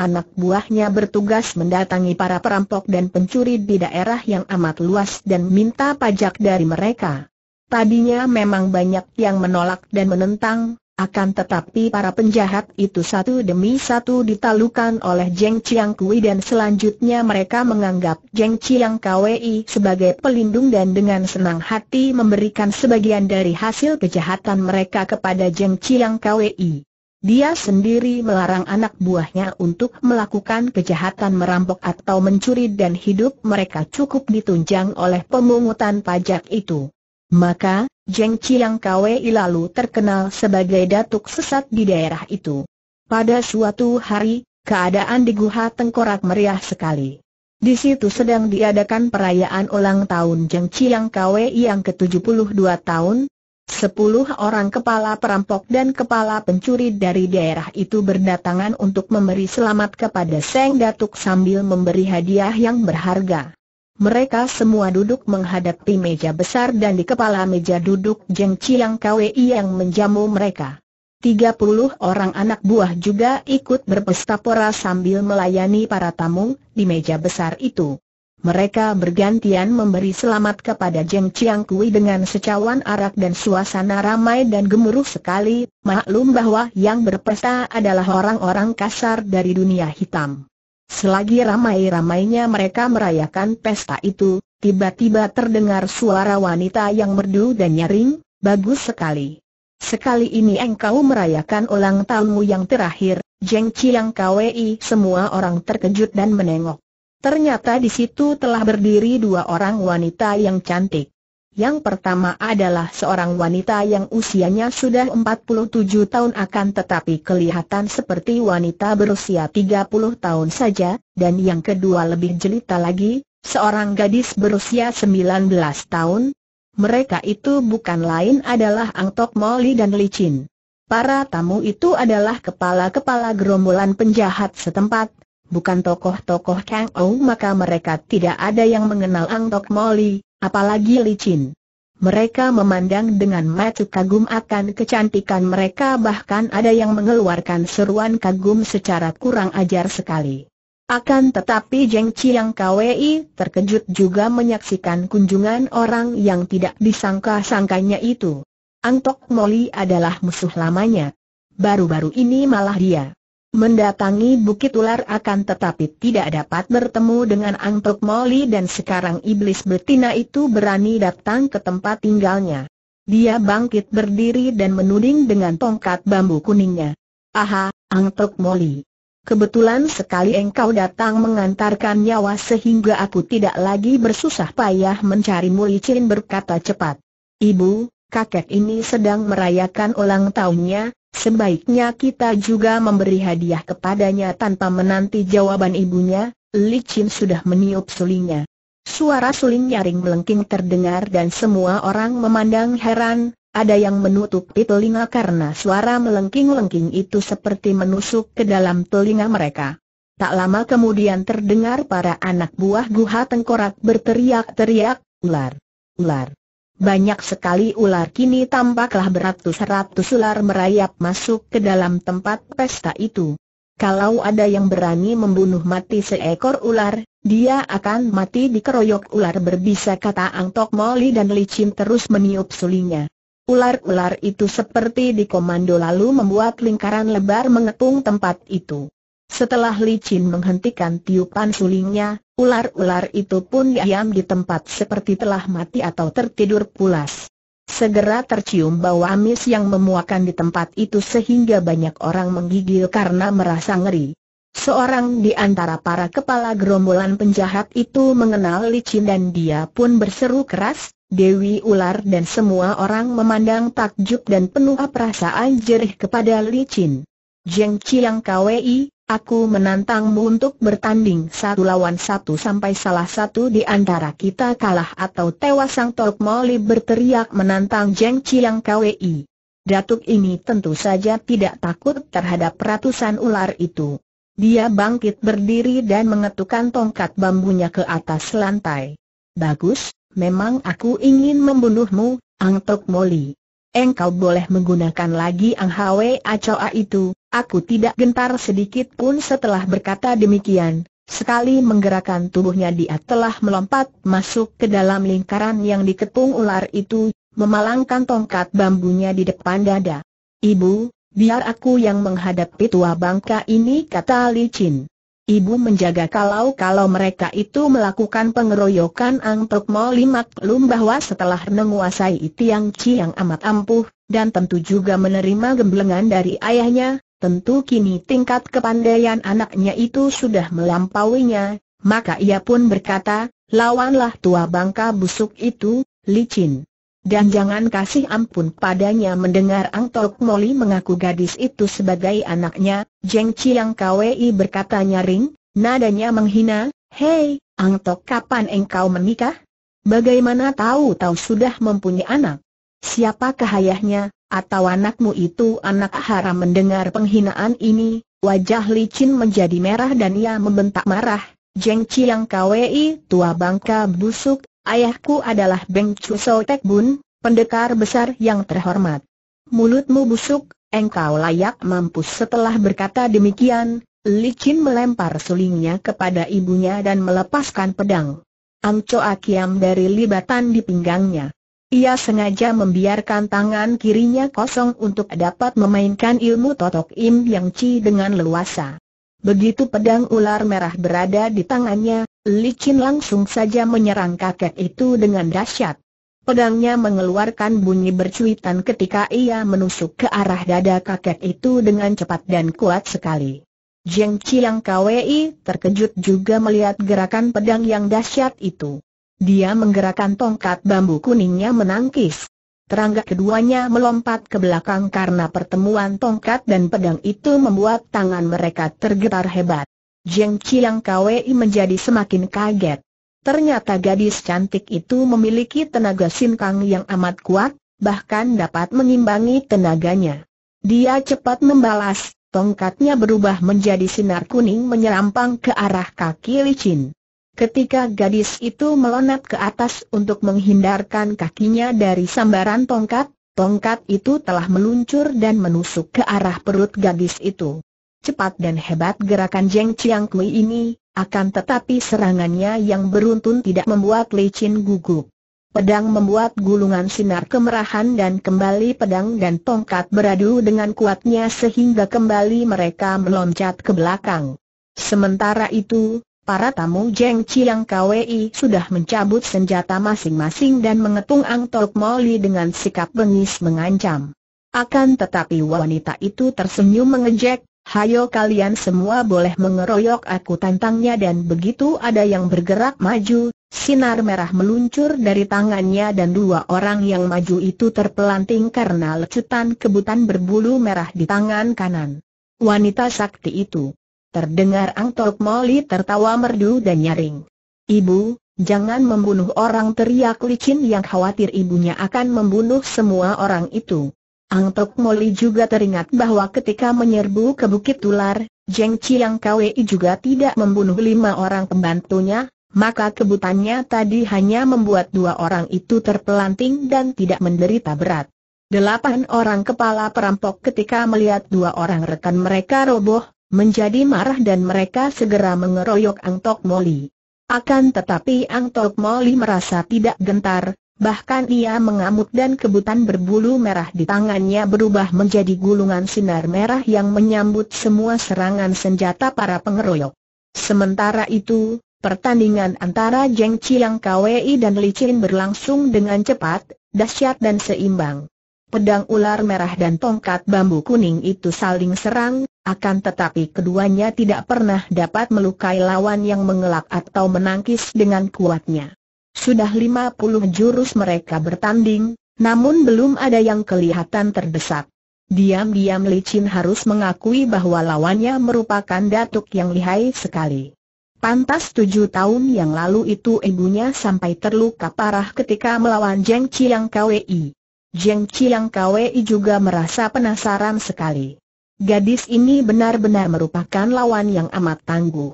A: Anak buahnya bertugas mendatangi para perampok dan pencuri di daerah yang amat luas dan minta pajak dari mereka. Tadinya memang banyak yang menolak dan menentang, akan tetapi para penjahat itu satu demi satu ditalukan oleh Jeng Chiang Kui dan selanjutnya mereka menganggap Jeng Chiang Kui sebagai pelindung dan dengan senang hati memberikan sebagian dari hasil kejahatan mereka kepada Jeng Chiang Kui. Dia sendiri melarang anak buahnya untuk melakukan kejahatan merampok atau mencuri dan hidup mereka cukup ditunjang oleh pemungutan pajak itu. Maka, Jeng Chiang Kwei lalu terkenal sebagai datuk sesat di daerah itu. Pada suatu hari, keadaan di Guha Tengkorak meriah sekali. Di situ sedang diadakan perayaan ulang tahun Jeng Chiang Kwei yang ke-72 tahun, Sepuluh orang kepala perampok dan kepala pencuri dari daerah itu berdatangan untuk memberi selamat kepada Seng Datuk sambil memberi hadiah yang berharga. Mereka semua duduk menghadapi meja besar dan di kepala meja duduk Jeng Chiang KWI yang menjamu mereka. Tiga puluh orang anak buah juga ikut berpesta pora sambil melayani para tamu di meja besar itu. Mereka bergantian memberi selamat kepada Jeng Chiang Kui dengan secawan arak dan suasana ramai dan gemuruh sekali, maklum bahwa yang berpesta adalah orang-orang kasar dari dunia hitam. Selagi ramai-ramainya mereka merayakan pesta itu, tiba-tiba terdengar suara wanita yang merdu dan nyaring, bagus sekali. Sekali ini engkau merayakan ulang tahunmu yang terakhir, Jeng Chiang Kui semua orang terkejut dan menengok. Ternyata di situ telah berdiri dua orang wanita yang cantik. Yang pertama adalah seorang wanita yang usianya sudah 47 tahun akan tetapi kelihatan seperti wanita berusia 30 tahun saja, dan yang kedua lebih jelita lagi, seorang gadis berusia 19 tahun. Mereka itu bukan lain adalah Angtok Moli dan Licin. Para tamu itu adalah kepala-kepala gerombolan penjahat setempat, bukan tokoh-tokoh Kang Ou maka mereka tidak ada yang mengenal Ang Tok Moli, apalagi licin. Mereka memandang dengan mata kagum akan kecantikan mereka bahkan ada yang mengeluarkan seruan kagum secara kurang ajar sekali. Akan tetapi Jeng Chiang Kwei terkejut juga menyaksikan kunjungan orang yang tidak disangka-sangkanya itu. Ang Tok Moli adalah musuh lamanya. Baru-baru ini malah dia mendatangi Bukit Ular akan tetapi tidak dapat bertemu dengan Angtok Moli dan sekarang iblis betina itu berani datang ke tempat tinggalnya. Dia bangkit berdiri dan menuding dengan tongkat bambu kuningnya. Aha, Angtok Moli. Kebetulan sekali engkau datang mengantarkan nyawa sehingga aku tidak lagi bersusah payah mencari Licin berkata cepat. Ibu, kakek ini sedang merayakan ulang tahunnya, sebaiknya kita juga memberi hadiah kepadanya tanpa menanti jawaban ibunya, Licin sudah meniup sulingnya. Suara suling nyaring melengking terdengar dan semua orang memandang heran, ada yang menutupi telinga karena suara melengking-lengking itu seperti menusuk ke dalam telinga mereka. Tak lama kemudian terdengar para anak buah guha tengkorak berteriak-teriak, ular, ular. Banyak sekali ular kini tampaklah beratus-ratus ular merayap masuk ke dalam tempat pesta itu. Kalau ada yang berani membunuh mati seekor ular, dia akan mati dikeroyok ular berbisa kata Ang Tok Moli dan licin terus meniup sulingnya. Ular-ular itu seperti dikomando lalu membuat lingkaran lebar mengepung tempat itu. Setelah licin menghentikan tiupan sulingnya, ular-ular itu pun diam di tempat seperti telah mati atau tertidur pulas. Segera tercium bau amis yang memuakan di tempat itu sehingga banyak orang menggigil karena merasa ngeri. Seorang di antara para kepala gerombolan penjahat itu mengenal licin dan dia pun berseru keras, Dewi Ular dan semua orang memandang takjub dan penuh perasaan jerih kepada Li Chin. Jeng Chiang KWI, aku menantangmu untuk bertanding satu lawan satu sampai salah satu di antara kita kalah atau tewas Sang Tok Moli berteriak menantang Jeng Chiang KWI. Datuk ini tentu saja tidak takut terhadap ratusan ular itu. Dia bangkit berdiri dan mengetukkan tongkat bambunya ke atas lantai. Bagus, memang aku ingin membunuhmu, Ang Tok Moli. Engkau boleh menggunakan lagi Ang Hwe Acoa itu, aku tidak gentar sedikit pun setelah berkata demikian. Sekali menggerakkan tubuhnya dia telah melompat masuk ke dalam lingkaran yang dikepung ular itu, memalangkan tongkat bambunya di depan dada. Ibu, biar aku yang menghadapi tua bangka ini kata Li Chin. Ibu menjaga kalau-kalau mereka itu melakukan pengeroyokan Ang Tok Moli maklum bahwa setelah menguasai Tiang Chi yang amat ampuh, dan tentu juga menerima gemblengan dari ayahnya, tentu kini tingkat kepandaian anaknya itu sudah melampauinya, maka ia pun berkata, lawanlah tua bangka busuk itu, licin. Dan jangan kasih ampun padanya mendengar Ang Tok Moli mengaku gadis itu sebagai anaknya, Jeng Chiang Kwei berkata nyaring, nadanya menghina, Hei, Ang Tok kapan engkau menikah? Bagaimana tahu-tahu sudah mempunyai anak? Siapakah ayahnya, atau anakmu itu anak haram mendengar penghinaan ini, wajah licin menjadi merah dan ia membentak marah, Jeng Chiang Kwei tua bangka busuk, Ayahku adalah Beng Chu Tek Bun, pendekar besar yang terhormat. Mulutmu busuk, engkau layak mampus setelah berkata demikian, Li Chin melempar sulingnya kepada ibunya dan melepaskan pedang. Amco Akiam dari libatan di pinggangnya. Ia sengaja membiarkan tangan kirinya kosong untuk dapat memainkan ilmu totok im yang ci dengan leluasa. Begitu pedang ular merah berada di tangannya, Licin langsung saja menyerang kakek itu dengan dahsyat. Pedangnya mengeluarkan bunyi bercuitan ketika ia menusuk ke arah dada kakek itu dengan cepat dan kuat sekali. Jeng Chiang Kwei terkejut juga melihat gerakan pedang yang dahsyat itu. Dia menggerakkan tongkat bambu kuningnya menangkis. Terangga keduanya melompat ke belakang karena pertemuan tongkat dan pedang itu membuat tangan mereka tergetar hebat. Jeng Chiang Kwei menjadi semakin kaget. Ternyata gadis cantik itu memiliki tenaga sinkang yang amat kuat, bahkan dapat mengimbangi tenaganya. Dia cepat membalas, tongkatnya berubah menjadi sinar kuning menyerampang ke arah kaki licin. Ketika gadis itu melonat ke atas untuk menghindarkan kakinya dari sambaran tongkat, tongkat itu telah meluncur dan menusuk ke arah perut gadis itu. Cepat dan hebat gerakan Jeng Chiang Kui ini, akan tetapi serangannya yang beruntun tidak membuat licin gugup. Pedang membuat gulungan sinar kemerahan dan kembali pedang dan tongkat beradu dengan kuatnya sehingga kembali mereka meloncat ke belakang. Sementara itu, para tamu Jeng Chiang Kwei sudah mencabut senjata masing-masing dan mengetung Ang Tok Moli dengan sikap bengis mengancam. Akan tetapi wanita itu tersenyum mengejek, Hayo kalian semua boleh mengeroyok aku tantangnya dan begitu ada yang bergerak maju, sinar merah meluncur dari tangannya dan dua orang yang maju itu terpelanting karena lecutan kebutan berbulu merah di tangan kanan. Wanita sakti itu. Terdengar Ang Tok Moli tertawa merdu dan nyaring. Ibu, jangan membunuh orang teriak licin yang khawatir ibunya akan membunuh semua orang itu. Ang Tok Moli juga teringat bahwa ketika menyerbu ke Bukit Tular, Jeng Chiang juga tidak membunuh lima orang pembantunya, maka kebutannya tadi hanya membuat dua orang itu terpelanting dan tidak menderita berat. Delapan orang kepala perampok ketika melihat dua orang rekan mereka roboh, menjadi marah dan mereka segera mengeroyok Ang Tok Moli. Akan tetapi Ang Tok Moli merasa tidak gentar, Bahkan ia mengamuk dan kebutan berbulu merah di tangannya berubah menjadi gulungan sinar merah yang menyambut semua serangan senjata para pengeroyok. Sementara itu, pertandingan antara Jeng Chiang KWI dan Li Chin berlangsung dengan cepat, dahsyat dan seimbang. Pedang ular merah dan tongkat bambu kuning itu saling serang, akan tetapi keduanya tidak pernah dapat melukai lawan yang mengelak atau menangkis dengan kuatnya. Sudah 50 jurus mereka bertanding, namun belum ada yang kelihatan terdesak. Diam-diam Licin harus mengakui bahwa lawannya merupakan datuk yang lihai sekali. Pantas tujuh tahun yang lalu itu ibunya sampai terluka parah ketika melawan Jeng Chiang Kwei. Jeng Chiang Kwei juga merasa penasaran sekali. Gadis ini benar-benar merupakan lawan yang amat tangguh.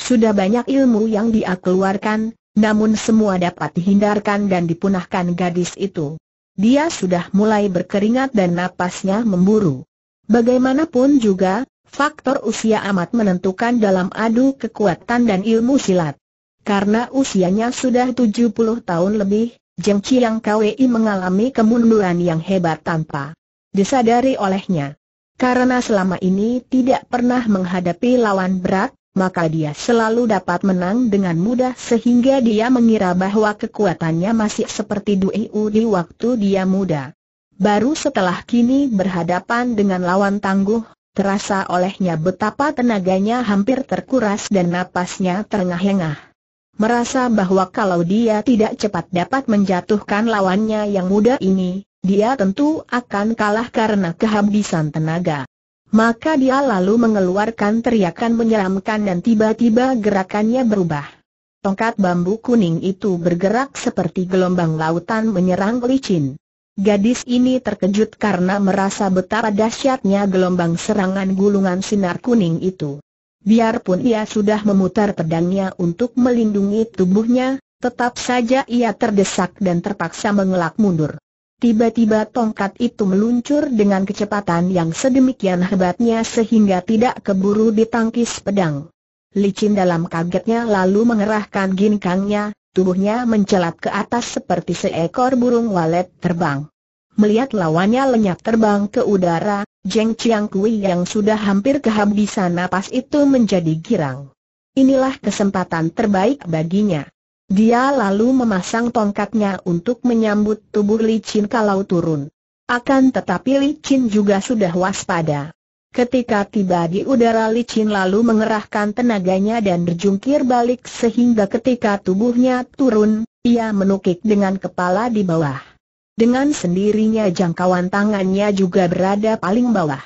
A: Sudah banyak ilmu yang dia keluarkan, namun semua dapat dihindarkan dan dipunahkan gadis itu. Dia sudah mulai berkeringat dan napasnya memburu. Bagaimanapun juga, faktor usia amat menentukan dalam adu kekuatan dan ilmu silat. Karena usianya sudah 70 tahun lebih, Jeng Chiang Kwei mengalami kemunduran yang hebat tanpa disadari olehnya. Karena selama ini tidak pernah menghadapi lawan berat, maka dia selalu dapat menang dengan mudah sehingga dia mengira bahwa kekuatannya masih seperti Duiu di waktu dia muda. Baru setelah kini berhadapan dengan lawan tangguh, terasa olehnya betapa tenaganya hampir terkuras dan napasnya terengah-engah. Merasa bahwa kalau dia tidak cepat dapat menjatuhkan lawannya yang muda ini, dia tentu akan kalah karena kehabisan tenaga. Maka dia lalu mengeluarkan teriakan menyeramkan dan tiba-tiba gerakannya berubah. Tongkat bambu kuning itu bergerak seperti gelombang lautan menyerang licin. Gadis ini terkejut karena merasa betapa dahsyatnya gelombang serangan gulungan sinar kuning itu. Biarpun ia sudah memutar pedangnya untuk melindungi tubuhnya, tetap saja ia terdesak dan terpaksa mengelak mundur. Tiba-tiba tongkat itu meluncur dengan kecepatan yang sedemikian hebatnya sehingga tidak keburu ditangkis pedang. Licin dalam kagetnya lalu mengerahkan ginkangnya, tubuhnya mencelat ke atas seperti seekor burung walet terbang. Melihat lawannya lenyap terbang ke udara, Jeng Chiang Kui yang sudah hampir kehabisan napas itu menjadi girang. Inilah kesempatan terbaik baginya. Dia lalu memasang tongkatnya untuk menyambut tubuh licin kalau turun. Akan tetapi licin juga sudah waspada. Ketika tiba di udara licin lalu mengerahkan tenaganya dan berjungkir balik sehingga ketika tubuhnya turun, ia menukik dengan kepala di bawah. Dengan sendirinya jangkauan tangannya juga berada paling bawah.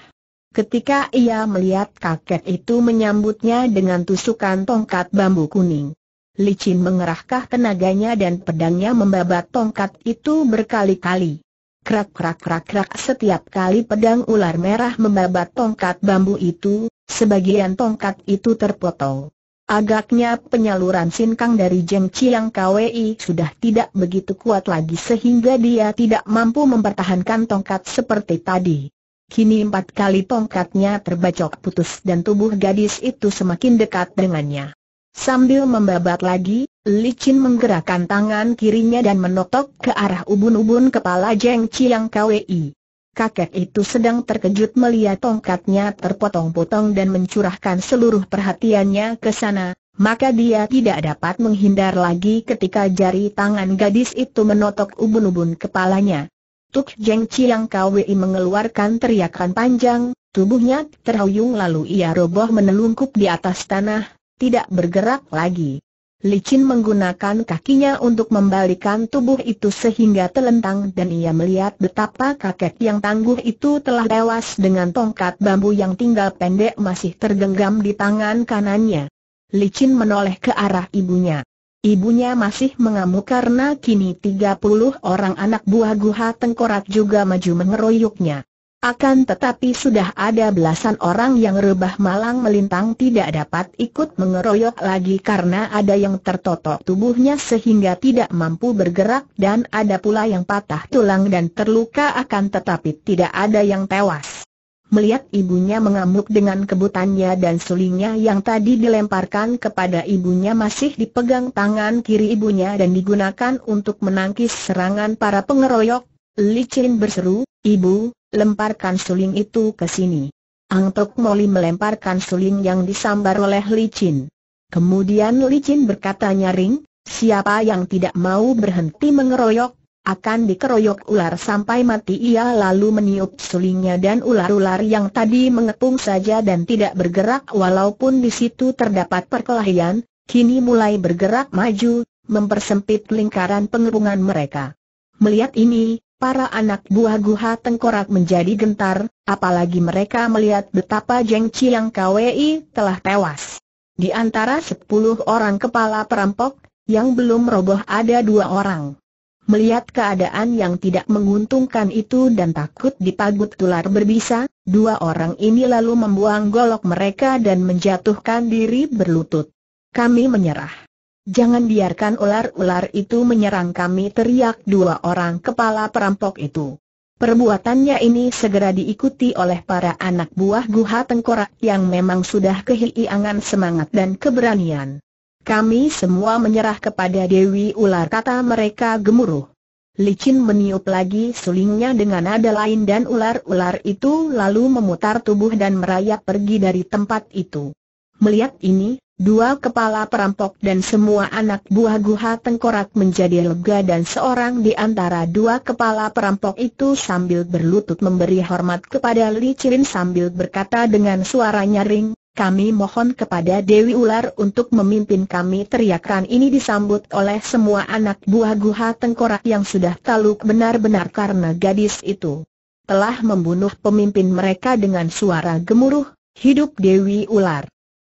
A: Ketika ia melihat kakek itu menyambutnya dengan tusukan tongkat bambu kuning. Licin mengerahkan tenaganya dan pedangnya membabat tongkat itu berkali-kali. Krak krak krak krak setiap kali pedang ular merah membabat tongkat bambu itu, sebagian tongkat itu terpotong. Agaknya penyaluran sinkang dari Jeng Chiang KWI sudah tidak begitu kuat lagi sehingga dia tidak mampu mempertahankan tongkat seperti tadi. Kini empat kali tongkatnya terbacok putus dan tubuh gadis itu semakin dekat dengannya. Sambil membabat lagi, Licin menggerakkan tangan kirinya dan menotok ke arah ubun-ubun kepala Jeng Chiang Kwei. Kakek itu sedang terkejut melihat tongkatnya terpotong-potong dan mencurahkan seluruh perhatiannya ke sana, maka dia tidak dapat menghindar lagi ketika jari tangan gadis itu menotok ubun-ubun kepalanya. Tuk Jeng Chiang Kwei mengeluarkan teriakan panjang, Tubuhnya terhuyung lalu ia roboh menelungkup di atas tanah, tidak bergerak lagi. Licin menggunakan kakinya untuk membalikan tubuh itu sehingga telentang dan ia melihat betapa kakek yang tangguh itu telah tewas dengan tongkat bambu yang tinggal pendek masih tergenggam di tangan kanannya. Licin menoleh ke arah ibunya. Ibunya masih mengamuk karena kini 30 orang anak buah guha tengkorak juga maju mengeroyoknya. Akan tetapi sudah ada belasan orang yang rebah malang melintang tidak dapat ikut mengeroyok lagi karena ada yang tertotok tubuhnya sehingga tidak mampu bergerak dan ada pula yang patah tulang dan terluka akan tetapi tidak ada yang tewas. Melihat ibunya mengamuk dengan kebutannya dan sulingnya yang tadi dilemparkan kepada ibunya masih dipegang tangan kiri ibunya dan digunakan untuk menangkis serangan para pengeroyok, Licin berseru, Ibu, lemparkan suling itu ke sini. Ang Tok Moli melemparkan suling yang disambar oleh Licin. Kemudian Licin berkata nyaring, siapa yang tidak mau berhenti mengeroyok, akan dikeroyok ular sampai mati ia lalu meniup sulingnya dan ular-ular yang tadi mengepung saja dan tidak bergerak walaupun di situ terdapat perkelahian, kini mulai bergerak maju, mempersempit lingkaran pengepungan mereka. Melihat ini, Para anak buah guha tengkorak menjadi gentar, apalagi mereka melihat betapa Jeng Chiang KWI telah tewas. Di antara sepuluh orang kepala perampok, yang belum roboh ada dua orang. Melihat keadaan yang tidak menguntungkan itu dan takut dipagut tular berbisa, dua orang ini lalu membuang golok mereka dan menjatuhkan diri berlutut. Kami menyerah. Jangan biarkan ular-ular itu menyerang kami teriak dua orang kepala perampok itu. Perbuatannya ini segera diikuti oleh para anak buah guha tengkorak yang memang sudah kehilangan semangat dan keberanian. Kami semua menyerah kepada Dewi Ular kata mereka gemuruh. Licin meniup lagi sulingnya dengan nada lain dan ular-ular itu lalu memutar tubuh dan merayap pergi dari tempat itu. Melihat ini, Dua kepala perampok dan semua anak buah guha tengkorak menjadi lega dan seorang di antara dua kepala perampok itu sambil berlutut memberi hormat kepada Li Cilin sambil berkata dengan suara nyaring, kami mohon kepada Dewi Ular untuk memimpin kami teriakan ini disambut oleh semua anak buah guha tengkorak yang sudah taluk benar-benar karena gadis itu telah membunuh pemimpin mereka dengan suara gemuruh, hidup Dewi Ular.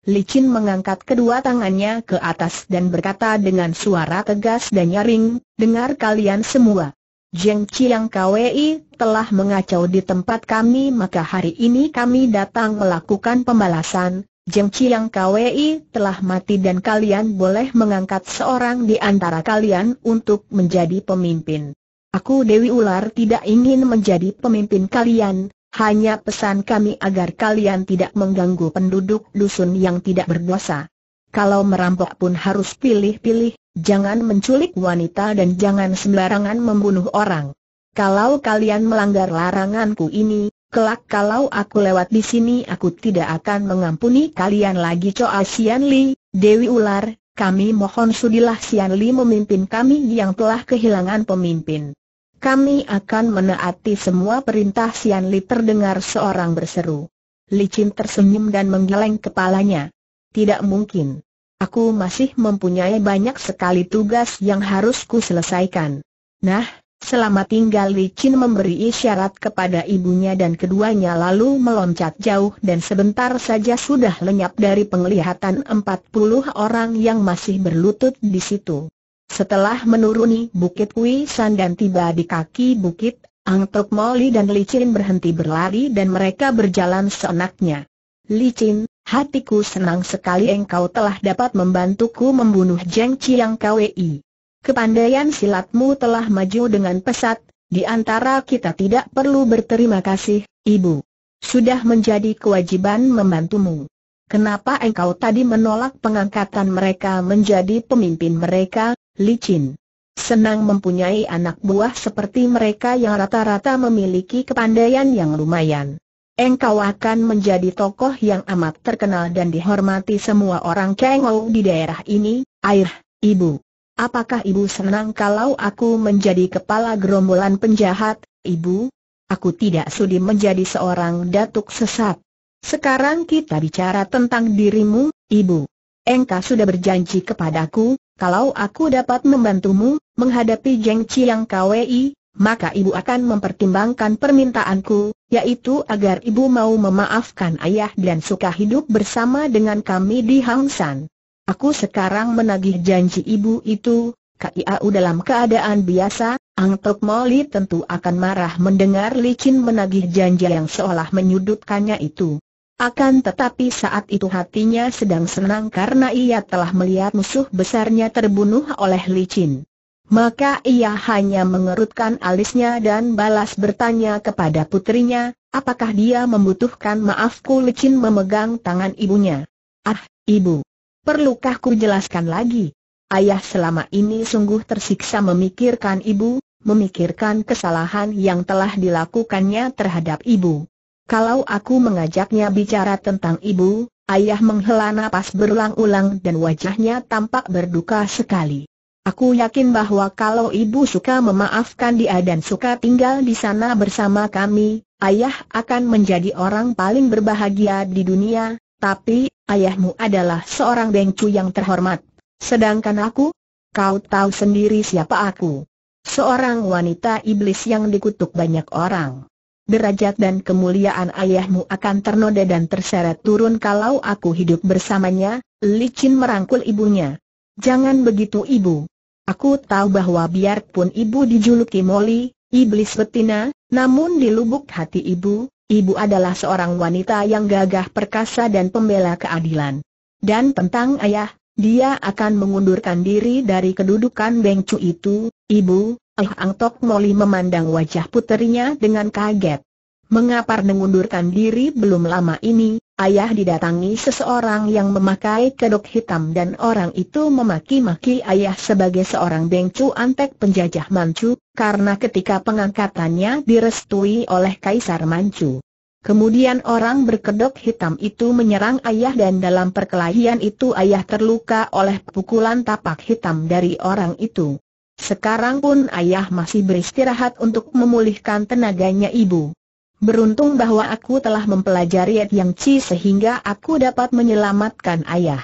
A: Licin mengangkat kedua tangannya ke atas dan berkata dengan suara tegas dan nyaring, dengar kalian semua. Jeng Chiang KWI telah mengacau di tempat kami maka hari ini kami datang melakukan pembalasan. Jeng Chiang KWI telah mati dan kalian boleh mengangkat seorang di antara kalian untuk menjadi pemimpin. Aku Dewi Ular tidak ingin menjadi pemimpin kalian, hanya pesan kami agar kalian tidak mengganggu penduduk dusun yang tidak berdosa. Kalau merampok pun harus pilih-pilih, jangan menculik wanita dan jangan sembarangan membunuh orang. Kalau kalian melanggar laranganku ini, kelak kalau aku lewat di sini aku tidak akan mengampuni kalian lagi Coa Sian Li, Dewi Ular, kami mohon sudilah Sian Li memimpin kami yang telah kehilangan pemimpin. Kami akan menaati semua perintah Sian Li terdengar seorang berseru. Li Chin tersenyum dan menggeleng kepalanya. Tidak mungkin. Aku masih mempunyai banyak sekali tugas yang harus ku selesaikan. Nah, selamat tinggal Li Chin memberi isyarat kepada ibunya dan keduanya lalu meloncat jauh dan sebentar saja sudah lenyap dari penglihatan 40 orang yang masih berlutut di situ. Setelah menuruni Bukit Wisan dan tiba di kaki bukit, Ang Tok Moli dan Licin berhenti berlari dan mereka berjalan seenaknya. Licin, hatiku senang sekali engkau telah dapat membantuku membunuh Jeng Chiang KWI. Kepandaian silatmu telah maju dengan pesat, di antara kita tidak perlu berterima kasih, Ibu. Sudah menjadi kewajiban membantumu. Kenapa engkau tadi menolak pengangkatan mereka menjadi pemimpin mereka, licin. Senang mempunyai anak buah seperti mereka yang rata-rata memiliki kepandaian yang lumayan. Engkau akan menjadi tokoh yang amat terkenal dan dihormati semua orang Kengou di daerah ini, air, ibu. Apakah ibu senang kalau aku menjadi kepala gerombolan penjahat, ibu? Aku tidak sudi menjadi seorang datuk sesat. Sekarang kita bicara tentang dirimu, Ibu. Engkau sudah berjanji kepadaku, kalau aku dapat membantumu, menghadapi Jeng Chiang KWI, maka ibu akan mempertimbangkan permintaanku, yaitu agar ibu mau memaafkan ayah dan suka hidup bersama dengan kami di Hang San. Aku sekarang menagih janji ibu itu, KIAU dalam keadaan biasa, Ang Tok Moli tentu akan marah mendengar licin menagih janji yang seolah menyudutkannya itu. Akan tetapi saat itu hatinya sedang senang karena ia telah melihat musuh besarnya terbunuh oleh licin. Maka ia hanya mengerutkan alisnya dan balas bertanya kepada putrinya, apakah dia membutuhkan maafku licin memegang tangan ibunya. Ah, ibu, perlukah ku jelaskan lagi? Ayah selama ini sungguh tersiksa memikirkan ibu, memikirkan kesalahan yang telah dilakukannya terhadap ibu. Kalau aku mengajaknya bicara tentang ibu, ayah menghela napas berulang-ulang dan wajahnya tampak berduka sekali. Aku yakin bahwa kalau ibu suka memaafkan dia dan suka tinggal di sana bersama kami, ayah akan menjadi orang paling berbahagia di dunia, tapi, ayahmu adalah seorang bengcu yang terhormat. Sedangkan aku? Kau tahu sendiri siapa aku. Seorang wanita iblis yang dikutuk banyak orang. Derajat dan kemuliaan ayahmu akan ternoda dan terseret turun kalau aku hidup bersamanya, licin merangkul ibunya. Jangan begitu ibu. Aku tahu bahwa biarpun ibu dijuluki Molly, iblis betina, namun di lubuk hati ibu, ibu adalah seorang wanita yang gagah perkasa dan pembela keadilan. Dan tentang ayah, dia akan mengundurkan diri dari kedudukan bengcu itu, ibu, Ah Ang Tok Moli memandang wajah puterinya dengan kaget. Mengapa mengundurkan diri belum lama ini, ayah didatangi seseorang yang memakai kedok hitam dan orang itu memaki-maki ayah sebagai seorang bengcu antek penjajah Manchu, karena ketika pengangkatannya direstui oleh Kaisar Manchu. Kemudian orang berkedok hitam itu menyerang ayah dan dalam perkelahian itu ayah terluka oleh pukulan tapak hitam dari orang itu. Sekarang pun ayah masih beristirahat untuk memulihkan tenaganya ibu. Beruntung bahwa aku telah mempelajari Yang Chi sehingga aku dapat menyelamatkan ayah.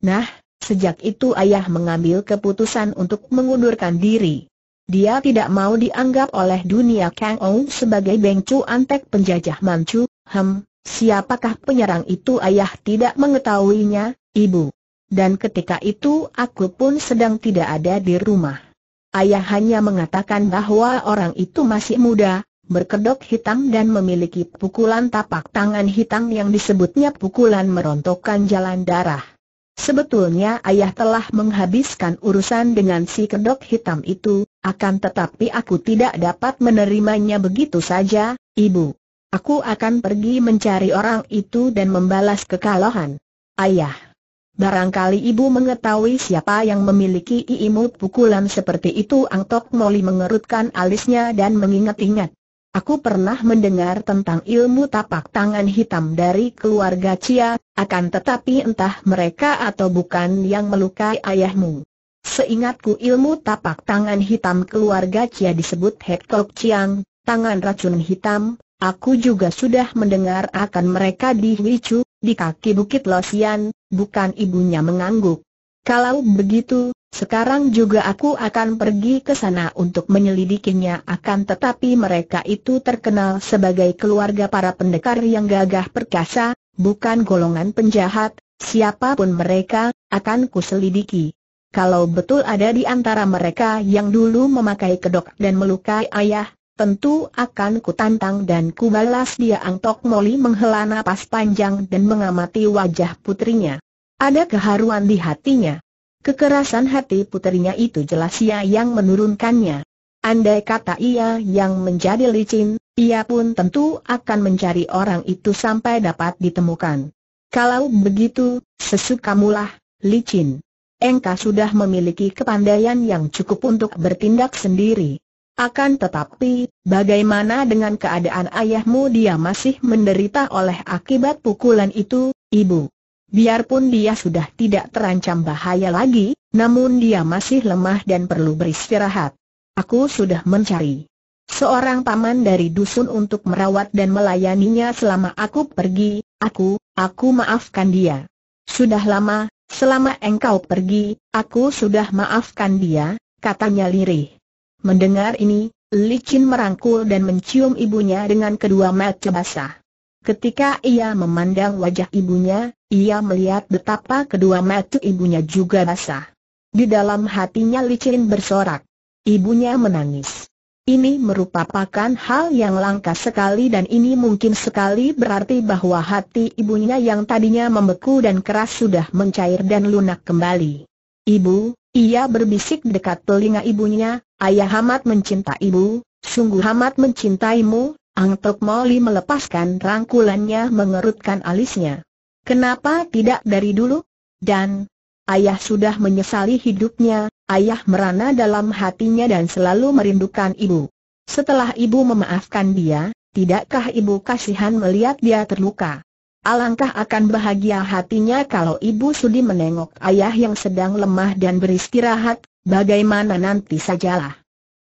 A: Nah, sejak itu ayah mengambil keputusan untuk mengundurkan diri. Dia tidak mau dianggap oleh dunia Kang Ou sebagai bengcu antek penjajah Manchu, hem, siapakah penyerang itu ayah tidak mengetahuinya, ibu. Dan ketika itu aku pun sedang tidak ada di rumah. Ayah hanya mengatakan bahwa orang itu masih muda, berkedok hitam dan memiliki pukulan tapak tangan hitam yang disebutnya pukulan merontokkan jalan darah. Sebetulnya ayah telah menghabiskan urusan dengan si kedok hitam itu, akan tetapi aku tidak dapat menerimanya begitu saja, ibu. Aku akan pergi mencari orang itu dan membalas kekalahan. Ayah. Barangkali ibu mengetahui siapa yang memiliki iimut pukulan seperti itu Angtok Moli mengerutkan alisnya dan mengingat-ingat. Aku pernah mendengar tentang ilmu tapak tangan hitam dari keluarga Chia, akan tetapi entah mereka atau bukan yang melukai ayahmu. Seingatku ilmu tapak tangan hitam keluarga Chia disebut Hek Tok Chiang, tangan racun hitam, aku juga sudah mendengar akan mereka di Huichu, di kaki Bukit Losian, bukan ibunya mengangguk. Kalau begitu, sekarang juga aku akan pergi ke sana untuk menyelidikinya akan tetapi mereka itu terkenal sebagai keluarga para pendekar yang gagah perkasa, bukan golongan penjahat, siapa pun mereka, akan kuselidiki. Kalau betul ada di antara mereka yang dulu memakai kedok dan melukai ayah, tentu akan kutantang dan kubalas dia Angtok Moli menghela napas panjang dan mengamati wajah putrinya. Ada keharuan di hatinya. Kekerasan hati puterinya itu jelas ia yang menurunkannya. Andai kata ia yang menjadi licin, ia pun tentu akan mencari orang itu sampai dapat ditemukan. Kalau begitu, sesukamulah, licin. Engkau sudah memiliki kepandaian yang cukup untuk bertindak sendiri. Akan tetapi, bagaimana dengan keadaan ayahmu dia masih menderita oleh akibat pukulan itu, ibu? Biarpun dia sudah tidak terancam bahaya lagi, namun dia masih lemah dan perlu beristirahat. Aku sudah mencari seorang paman dari dusun untuk merawat dan melayaninya selama aku pergi, aku, aku maafkan dia. Sudah lama, selama engkau pergi, aku sudah maafkan dia, katanya lirih. Mendengar ini, Licin merangkul dan mencium ibunya dengan kedua mata basah. Ketika ia memandang wajah ibunya, ia melihat betapa kedua mata ibunya juga basah. Di dalam hatinya licin bersorak. Ibunya menangis. Ini merupakan hal yang langka sekali dan ini mungkin sekali berarti bahwa hati ibunya yang tadinya membeku dan keras sudah mencair dan lunak kembali. Ibu, ia berbisik dekat telinga ibunya, ayah amat mencinta ibu, sungguh amat mencintaimu, Ang Tok Moli melepaskan rangkulannya mengerutkan alisnya. Kenapa tidak dari dulu? Dan, ayah sudah menyesali hidupnya, ayah merana dalam hatinya dan selalu merindukan ibu. Setelah ibu memaafkan dia, tidakkah ibu kasihan melihat dia terluka? Alangkah akan bahagia hatinya kalau ibu sudi menengok ayah yang sedang lemah dan beristirahat, bagaimana nanti sajalah.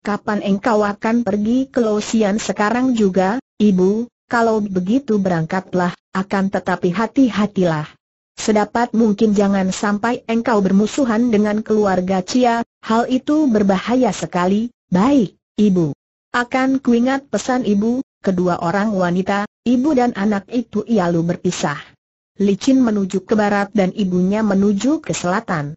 A: Kapan engkau akan pergi ke Losian sekarang juga, ibu, kalau begitu berangkatlah, akan tetapi hati-hatilah. Sedapat mungkin jangan sampai engkau bermusuhan dengan keluarga Cia, hal itu berbahaya sekali, baik, ibu. Akan kuingat pesan ibu, kedua orang wanita, Ibu dan anak itu ialu berpisah. Licin menuju ke barat dan ibunya menuju ke selatan.